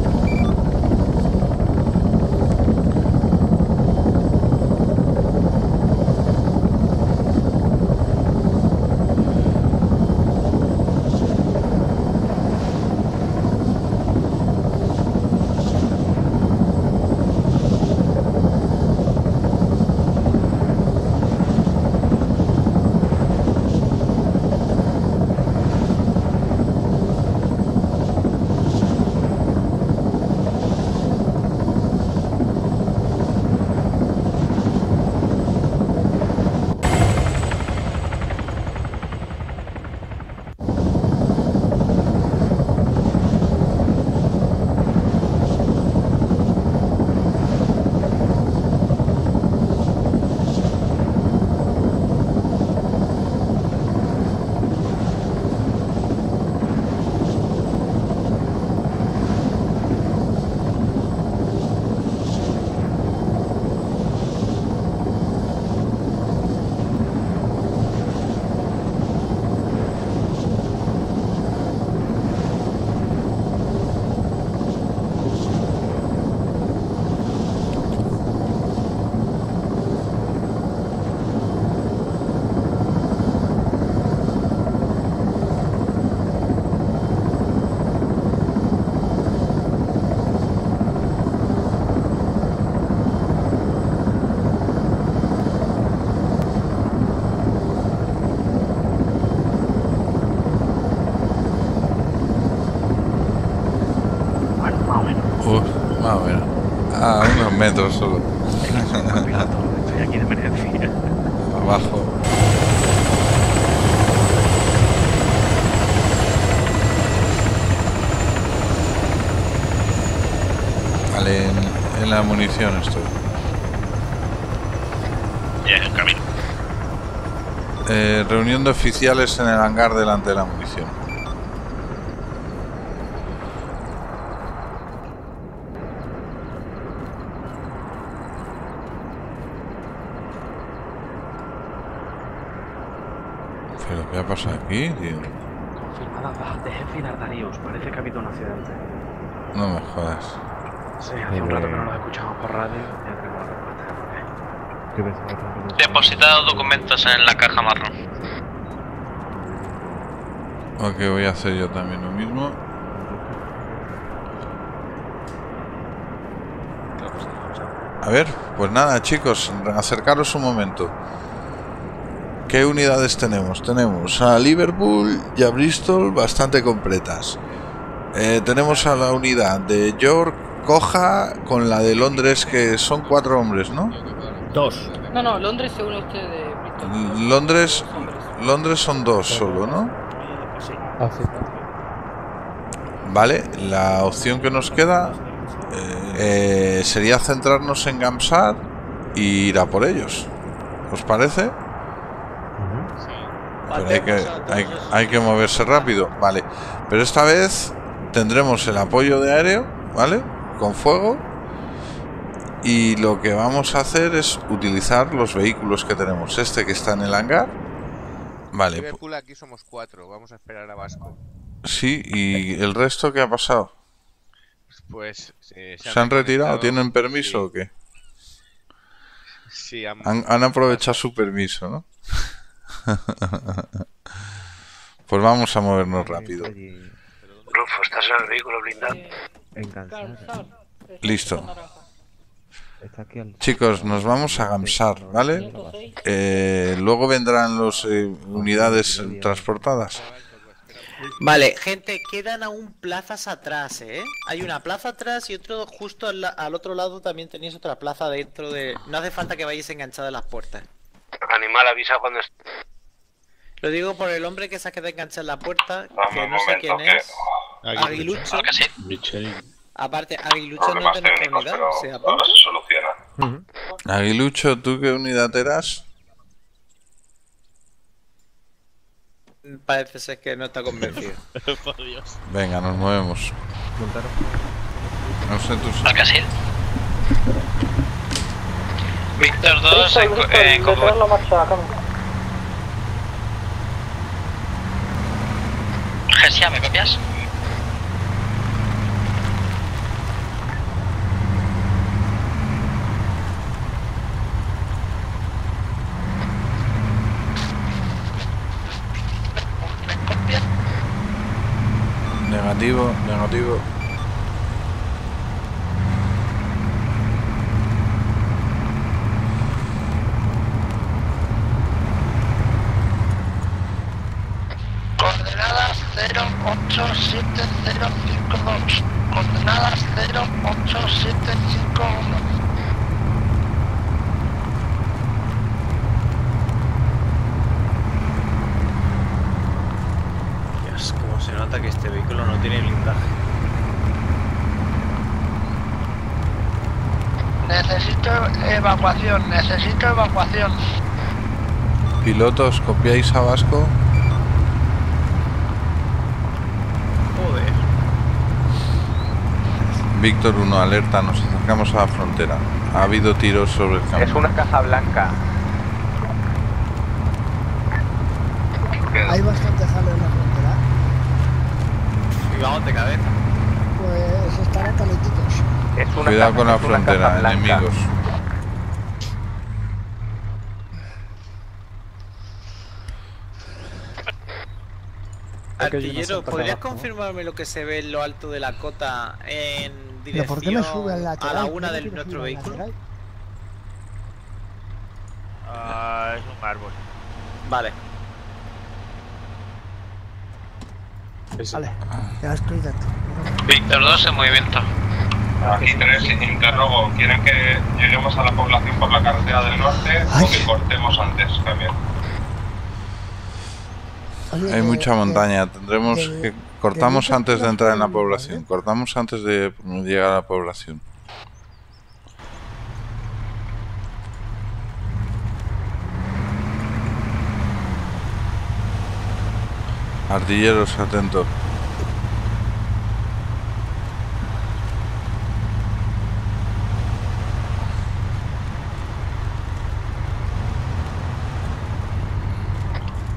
Uf, más o menos. A unos metros solo. Estoy aquí de emergencia. Abajo. Vale, en, en la munición estoy. Ya, en camino. Eh, reunión de oficiales en el hangar delante de la munición. ¿Pero qué ha pasado aquí, tío? Confirmada baja de jefe en Ardarius. Parece que ha habido un accidente. No me jodas. Sí, hace un rato que no lo escuchamos por radio. Ya tenemos la respuesta. Depositado documentos en la caja marrón. Ok, voy a hacer yo también lo mismo. A ver, pues nada chicos, acercaros un momento. ¿Qué unidades tenemos? Tenemos a Liverpool y a Bristol bastante completas. Eh, tenemos a la unidad de York Coja con la de Londres, que son cuatro hombres, ¿no? Dos. No, no, Londres se une usted de Bristol. Londres, Londres son dos solo, ¿no? Vale, la opción que nos queda eh, sería centrarnos en Gamsar y ir a por ellos. ¿Os parece? Pero hay que, hay, hay que moverse rápido, vale. Pero esta vez tendremos el apoyo de aéreo, ¿vale? Con fuego. Y lo que vamos a hacer es utilizar los vehículos que tenemos. Este que está en el hangar. Vale. aquí somos cuatro, vamos a esperar a Vasco. Sí, ¿y el resto qué ha pasado? Pues eh, ¿Se han retirado? ¿Tienen permiso sí. o qué? Sí, han- Han, han aprovechado su permiso, ¿no? pues vamos a movernos rápido. Rufo, ¿estás en el vehículo blindado? En Kansas. Listo. Chicos, nos vamos a Gamsar, ¿vale? Eh, luego vendrán las unidades transportadas. Vale, gente, quedan aún plazas atrás, ¿eh? Hay una plaza atrás y otro justo al, otro lado también tenéis otra plaza dentro de... No hace falta que vayáis enganchadas las puertas. Animal, avisa cuando lo digo por el hombre que se ha quedado enganchado en la puerta, que no sé quién es. Aguilucho. Aparte, Aguilucho no tiene unidad, Aguilucho, ¿tú qué unidad eras? Parece ser que no está convencido. por Dios. Venga, nos movemos. No sé tú. Alcacil. Víctor 2 en, en, en, Gersia, ¿me copias? Negativo, negativo. Coordenadas 087052. Coordenadas 08751. Dios, cómo se nota que este vehículo no tiene blindaje. Necesito evacuación, necesito evacuación. Pilotos, ¿copiáis a Vasco? Joder. Víctor 1, alerta, nos acercamos a la frontera. Ha habido tiros sobre el campo. Es una caja blanca. Hay bastante jaleo en la frontera. Y vamos de cabeza. Pues estarán calentitos. Es una Cuidado con la frontera, blanca. enemigos. Artillero, ¿podrías confirmarme lo que se ve en lo alto de la cota en ¿Pero por qué me dirección sube al a la ¿Por una qué de me nuestro vehículo? Ah, es un árbol. Vale. Vale, ya estoy dentro. Víctor 2 en movimiento. Aquí tres interrogo. ¿Quieren que lleguemos a la población por la carretera del norte o que cortemos antes también? Hay mucha montaña, tendremos que... Cortamos antes de entrar en la población, cortamos antes de llegar a la población. Artilleros, atento.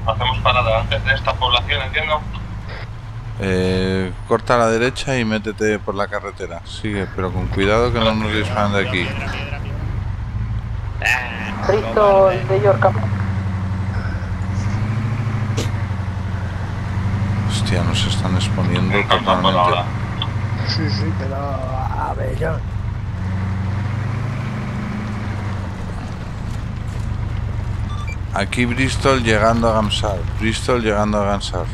Hacemos parada antes de esta población, entiendo. Eh, corta a la derecha y métete por la carretera. Sigue, pero con cuidado que no nos disparan de aquí. Bristol de York. Hostia, nos están exponiendo totalmente. Sí, sí, pero a ver, yo. Aquí Bristol llegando a Gamsar. Bristol llegando a Gamsar.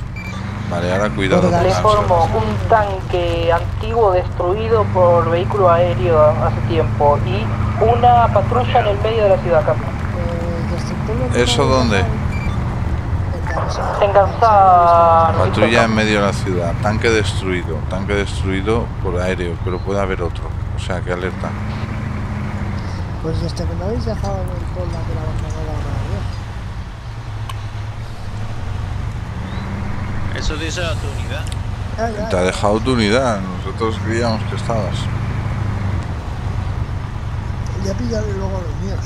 Vale, ahora cuidado un tanque antiguo destruido por vehículo aéreo hace tiempo y una patrulla en el medio de la ciudad acá. ¿Eso dónde? En Gansar. Patrulla en medio de la ciudad. Tanque destruido. Tanque destruido por aéreo, pero puede haber otro. O sea, que alerta. Pues desde que me habéis dejado en el la que la abandonada ahora Eso dice a tu unidad. Ya, ya, Te ha dejado tu unidad. Nosotros creíamos que estabas. ya pillaré luego a los míos.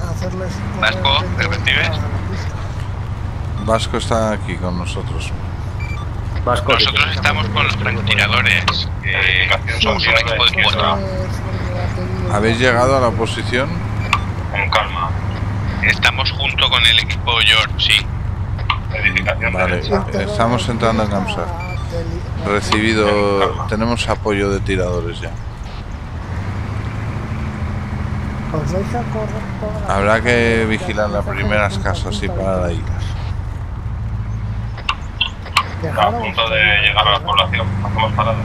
A hacerles. Vasco, ¿me recibes? Vasco está aquí con nosotros. Nosotros estamos con los francotiradores. Eh, somos un equipo de cuatro. ¿Habéis llegado a la posición? Con calma. Estamos junto con el equipo York, sí. Edificación Vale, estamos entrando en Gamsar. Recibido. Tenemos apoyo de tiradores ya. Habrá que vigilar las primeras casas y parar ahí. A punto de llegar a la población. Hacemos parada.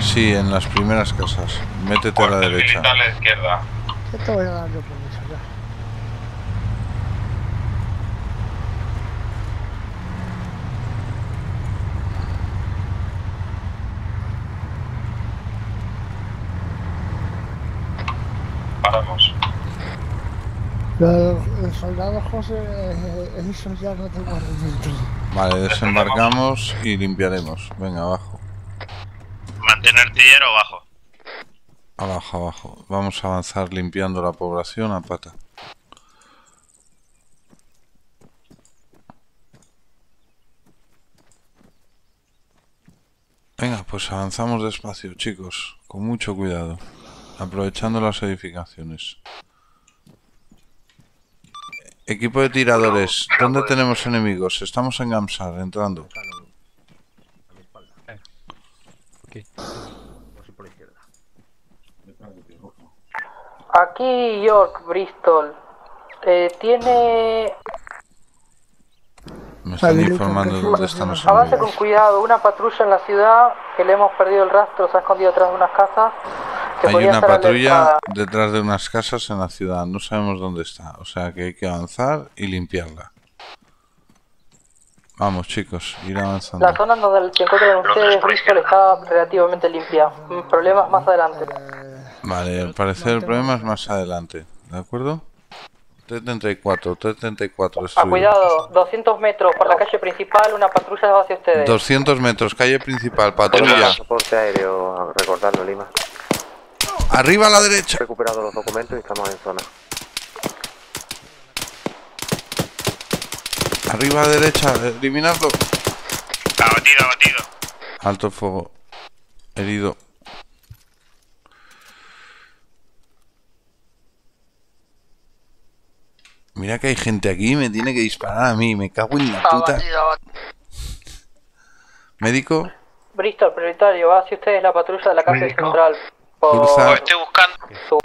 Sí, en las primeras casas. Métete a la derecha. A la izquierda. Yo te voy a dar yo permiso ya. Paramos. La- el soldado José, eso ya no tengo argumento. Vale, desembarcamos y limpiaremos. Venga, abajo. Mantén artillero abajo. Abajo, abajo. Vamos a avanzar limpiando la población a pata. Venga, pues avanzamos despacio, chicos. Con mucho cuidado. Aprovechando las edificaciones. Equipo de tiradores, ¿dónde tenemos enemigos? Estamos en Gamsar, entrando. Aquí York, Bristol. Eh, tiene... Me están informando de dónde están los Avance con cuidado, una patrulla en la ciudad que le hemos perdido el rastro, se ha escondido atrás de unas casas. Que Hay una patrulla alertada. detrás de unas casas en la ciudad. No sabemos dónde está. O sea que hay que avanzar y limpiarla. Vamos, chicos, ir avanzando. La zona donde se encuentran ustedes, Bristol, está relativamente limpia. Problemas más adelante. Vale, al parecer el problema es más adelante. ¿De acuerdo? T-34, T-34 Ah, destruido. cuidado, 200 metros por la calle principal, una patrulla va hacia ustedes. 200 metros, calle principal, patrulla. Soporte aéreo, recordarlo, Lima. Arriba a la derecha. Recuperado los documentos y estamos en zona. Arriba a la derecha, eliminadlo. Abatido, abatido. Alto fuego. Herido. Mira que hay gente aquí me tiene que disparar a mí. Me cago en la puta. Abatido, abatido. Médico, Bristol, prioritario, va hacia ustedes la patrulla de la calle central. Por... Cruza. Estoy buscando.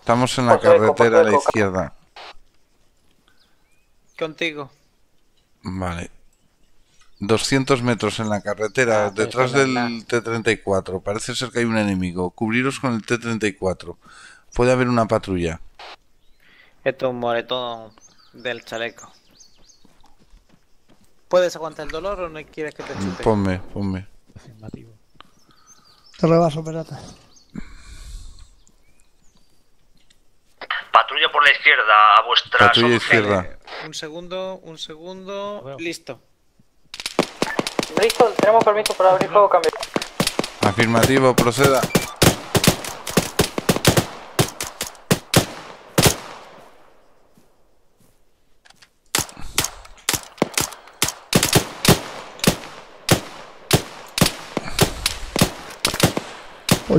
estamos en la Eco, carretera a la izquierda. Contigo. Vale. 200 metros en la carretera, Ah, detrás pero del T-34. Parece ser que hay un enemigo. Cubriros con el T-34. Puede haber una patrulla. Esto es un moretón del chaleco. ¿Puedes aguantar el dolor o no quieres que te chute? Ponme, ponme. Afirmativo. Te rebaso, espérate. Patrulla por la izquierda, a vuestra Patrulla solución. izquierda. Un segundo, un segundo. Listo. Bristol, tenemos permiso para abrir fuego, cambio. Afirmativo, proceda.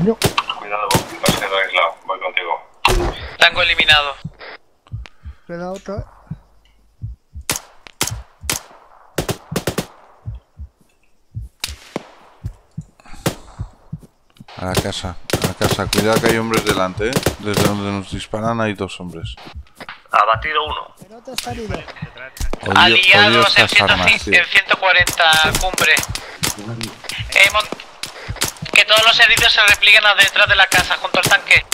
Coño. Cuidado, vas a quedar aislado. Voy contigo. Tango eliminado. Queda otro, eh. A la casa, a la casa. Cuidado que hay hombres delante, ¿eh? Desde donde nos disparan hay dos hombres. Abatido uno. Pero te odio Aliados en, estas 100 armas, tío. en 140, cumbre. Hemos- Que todos los heridos se replieguen a detrás de la casa, junto al tanque.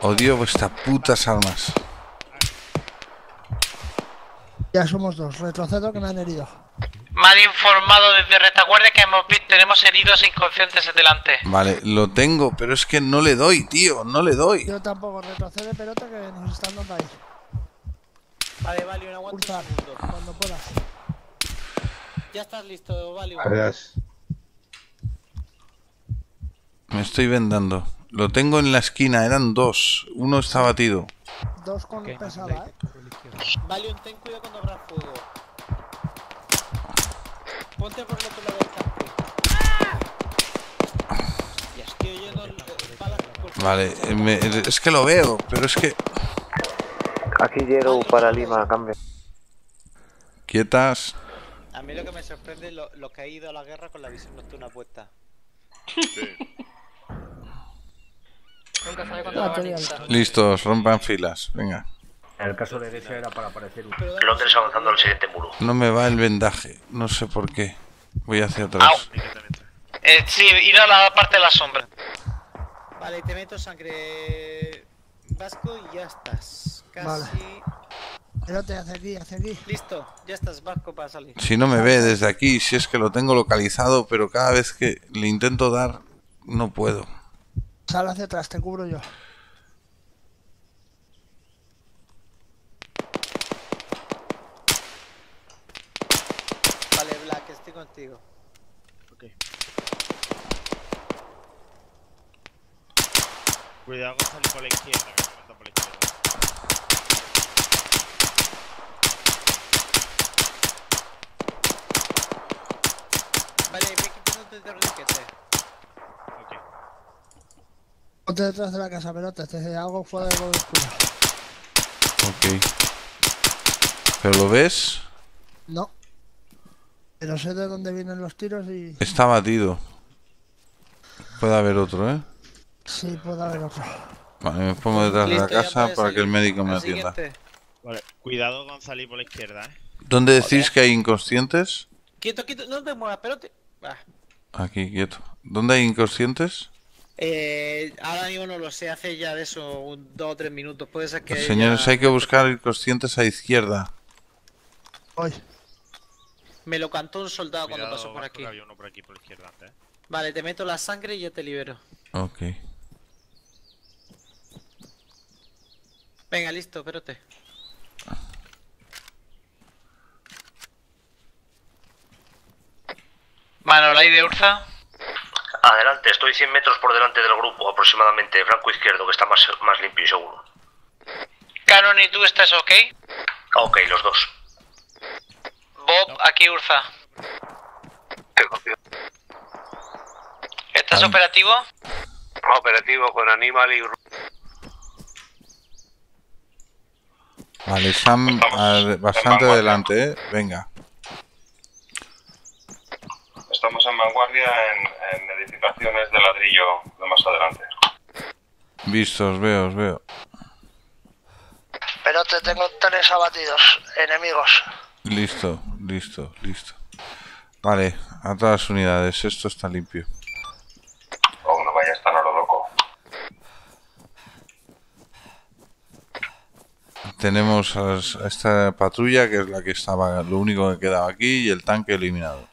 Odio vuestras putas armas. Ya somos dos. Retrocedo que me han herido. Me han informado desde retaguardia que hemos visto, tenemos heridos inconscientes delante. Vale, lo tengo, pero es que no le doy, tío, no le doy. Yo tampoco. Retrocede, pelota, que nos están dando ahí. Vale, vale, un aguante cuando puedas. Ya estás listo, vale. Me estoy vendando. Lo tengo en la esquina, eran dos. Uno está batido. Dos con pesada, eh. Valion, ten cuidado cuando abras fuego. Ponte por el otro lado del tanque. Ya estoy oyendo balas por Vale, me- es que lo veo, pero es que... Aquí Yero para Lima, cambio. Quietas. A mí lo que me sorprende es lo, lo que ha ido a la guerra con la visión nocturna puesta. Nunca sabe cuándo va a. Listos, rompan filas. Venga. En el caso de Grecia era para aparecer un... Londres avanzando al siguiente muro. No me va el vendaje. No sé por qué. Voy hacia atrás. Eh, sí, ir a la parte de la sombra. Vale, te meto sangre vasco y ya estás. Casi. Vale. Espérate, hacia aquí, hacia aquí. Listo, ya estás vasco para salir. Si no me ve desde aquí, si es que lo tengo localizado, pero cada vez que le intento dar, no puedo. Sal hacia atrás, te cubro yo. Vale, Black, estoy contigo. Ok. Cuidado con salir por la izquierda. Vale, riquete. Ponte detrás de la casa, pelota, te hago fuera de cobertura. Ok. ¿Pero lo ves? No. Pero sé de dónde vienen los tiros y Está batido. Puede haber otro, ¿eh? sí puede haber otro. Vale, me pongo detrás de la casa para que el médico me atienda. Vale, cuidado con salir por la izquierda, eh. ¿Dónde decís que hay inconscientes? Quieto, quieto, no te muevas, pero te... Ah. Aquí, quieto. ¿Dónde hay inconscientes? Eh, ahora mismo no lo sé, hace ya de eso un, dos o tres minutos. Puede ser que. Señores, ya- hay que buscar inconscientes a izquierda. Me lo cantó un soldado cuando pasó por aquí. había uno por aquí por la izquierda antes, eh. Vale, te meto la sangre y ya te libero. Ok. Venga, listo, espérate. Manolay de Urza. Adelante, estoy 100 metros por delante del grupo, aproximadamente, flanco izquierdo, que está más, más limpio y seguro. Canon, ¿y tú estás ok? Ok, los dos. Bob, aquí Urza. ¿Estás operativo? Operativo con Aníbal y... Vale, Sam bastante adelante, ¿eh? Venga. Estamos en vanguardia en, en edificaciones de ladrillo de más adelante. Visto, os veo, os veo. Pero te tengo tres abatidos, enemigos. Listo, listo, listo. Vale, a todas las unidades, esto está limpio. Oh, no vayas tan a lo loco. Tenemos a a esta patrulla, que es la que estaba, lo único que quedaba aquí, y el tanque eliminado.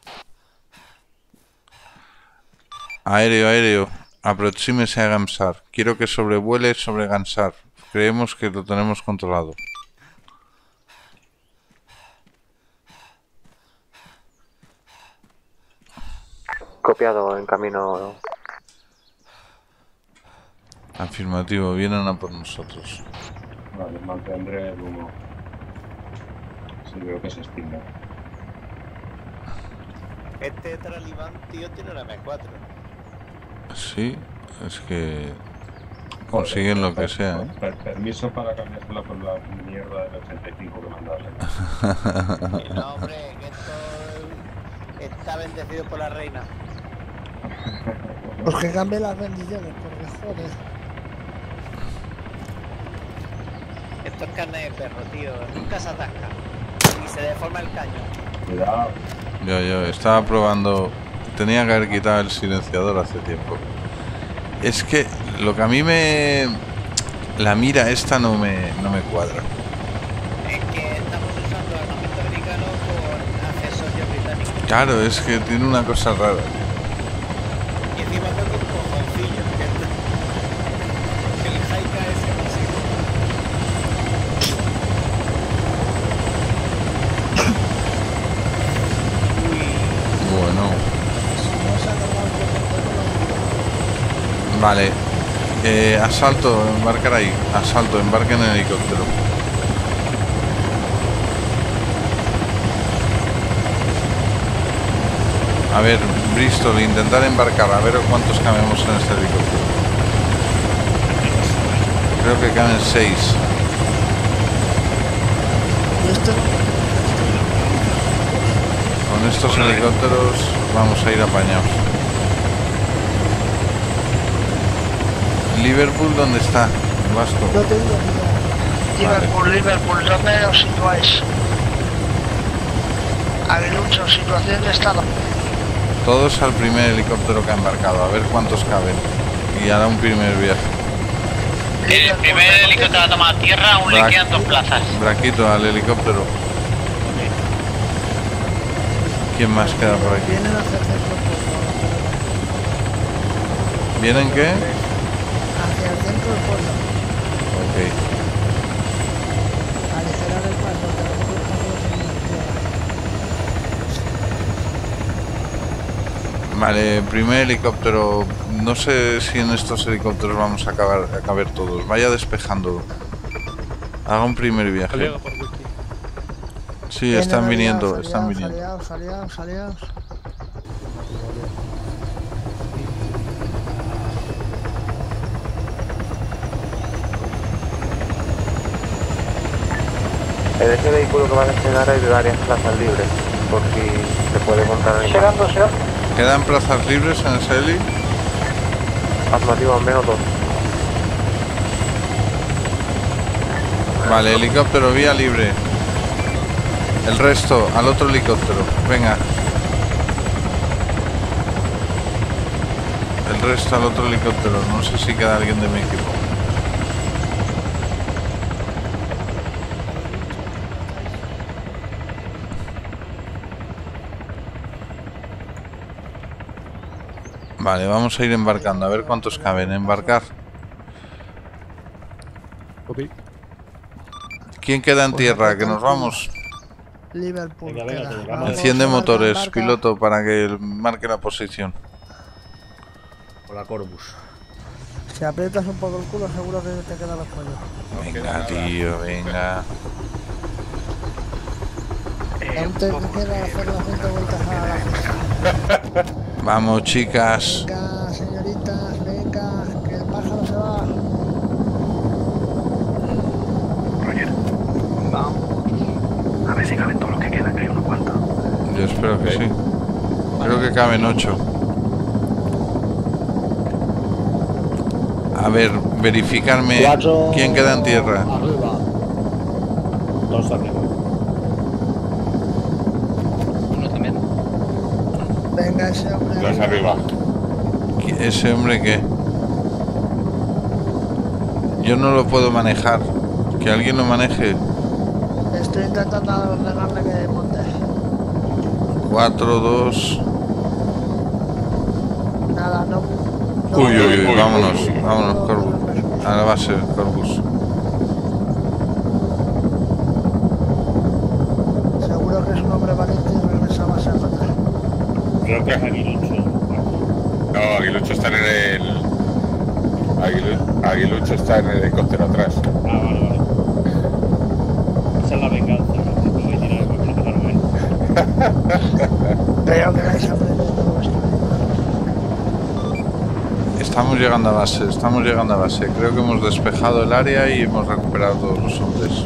Aéreo, aéreo, aproxímese a Gamsar. Quiero que sobrevuele sobre Gansar. Creemos que lo tenemos controlado. Copiado en camino. Afirmativo, vienen a por nosotros. Vale, mantendré el humo. Si veo que se extingue. Este Tralibán, tío, tiene una M4. Sí, es que consiguen lo que sea. ¿eh? Per- permiso para cambiársela por la mierda del 85 que mandarle. No, hombre, que esto está bendecido por la reina. Pues que cambie las bendiciones, porque joder. Esto es carne de perro, tío. Nunca se atasca. Y se deforma el caño. Cuidado. Yo, yo, estaba probando. Tenía que haber quitado el silenciador hace tiempo. Es que lo que a mí me. La mira esta no me, no me cuadra. Claro, es que tiene una cosa rara. Y encima tengo un cojoncillo. Que el Jaika ese consigo. Bueno. Vale. Eh, asalto, embarcar ahí. Asalto, embarquen en el helicóptero. A ver, Bristol, intentar embarcar, a ver cuántos cabemos en este helicóptero. Creo que caben seis. Con estos helicópteros vamos a ir apañados. Liverpool, ¿dónde está? Vasco. No te digo Liverpool, Liverpool, ¿dónde os situáis? Aguilucho, situación de estado. Todos al primer helicóptero que ha embarcado, a ver cuántos caben. Y hará un primer viaje. El primer helicóptero ha tomado tierra, aún le Brac- quedan dos plazas. Braquito al helicóptero. ¿Quién más queda por aquí? Vienen a hacer ¿Vienen qué? Hacia el centro del pueblo. Ok. El paso. Que buscarlos en tierra. Vale, primer helicóptero. No sé si en estos helicópteros vamos a acabar a caber todos. Vaya despejando. Haga un primer viaje. Sí, están viniendo, aliados, están viniendo. Aliados, aliados, aliados. En ese vehículo que van a llegar hay varias plazas libres, por si se puede montar en Llegando, llegando. ¿Quedan plazas libres en ese heli? Afirmativo, al menos dos. Vale, helicóptero, vía libre. El resto, al otro helicóptero. Venga. El resto al otro helicóptero. No sé si queda alguien de mi equipo. Vale, vamos a ir embarcando. A ver cuántos caben. Embarcar. ¿Quién queda en tierra? Que nos vamos. Liverpool. Venga, venga, queda. te Vamos, Enciende motores, marca. piloto, para que marque la posición. Hola, Corbus. Si aprietas un poco el culo, seguro que te queda los pollos. Venga, tío, venga. Aún te queda hacer las 20 vueltas a la. Vamos, chicas. Venga, señoritas, venga, que el pájaro se va. A ver si caben todos los que quedan, que hay unos cuantos. Yo espero que sí. Creo que caben ocho. A ver, verificarme Cuatro quién queda en tierra. Arriba. Dos arriba. Arriba. ¿Qui- ¿Ese hombre qué? Yo no lo puedo manejar. Que alguien lo maneje. Estoy intentando que monte. 4, 2. Nada, no. no Uy, uy, uy, uy, vámonos, uy. vámonos, Corbus. A la base, Corbus. Seguro que es un hombre valiente y regresa más a matar. Creo que es Aguilucho. No, Aguilucho está en el. Aguilu- Aguilucho está en el helicóptero atrás. Ah, vale, vale. Esa es la venganza. Me voy a tirar voy a dejarlo ahí. Veo que vais a. Estamos llegando a base, estamos llegando a base. Creo que hemos despejado el área y hemos recuperado todos los hombres.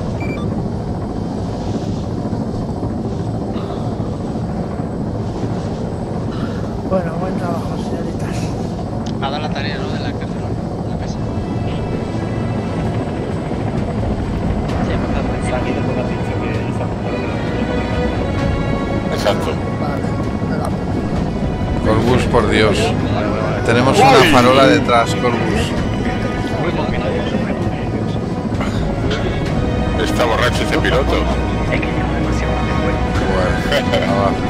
Está borracho ese piloto. Bueno.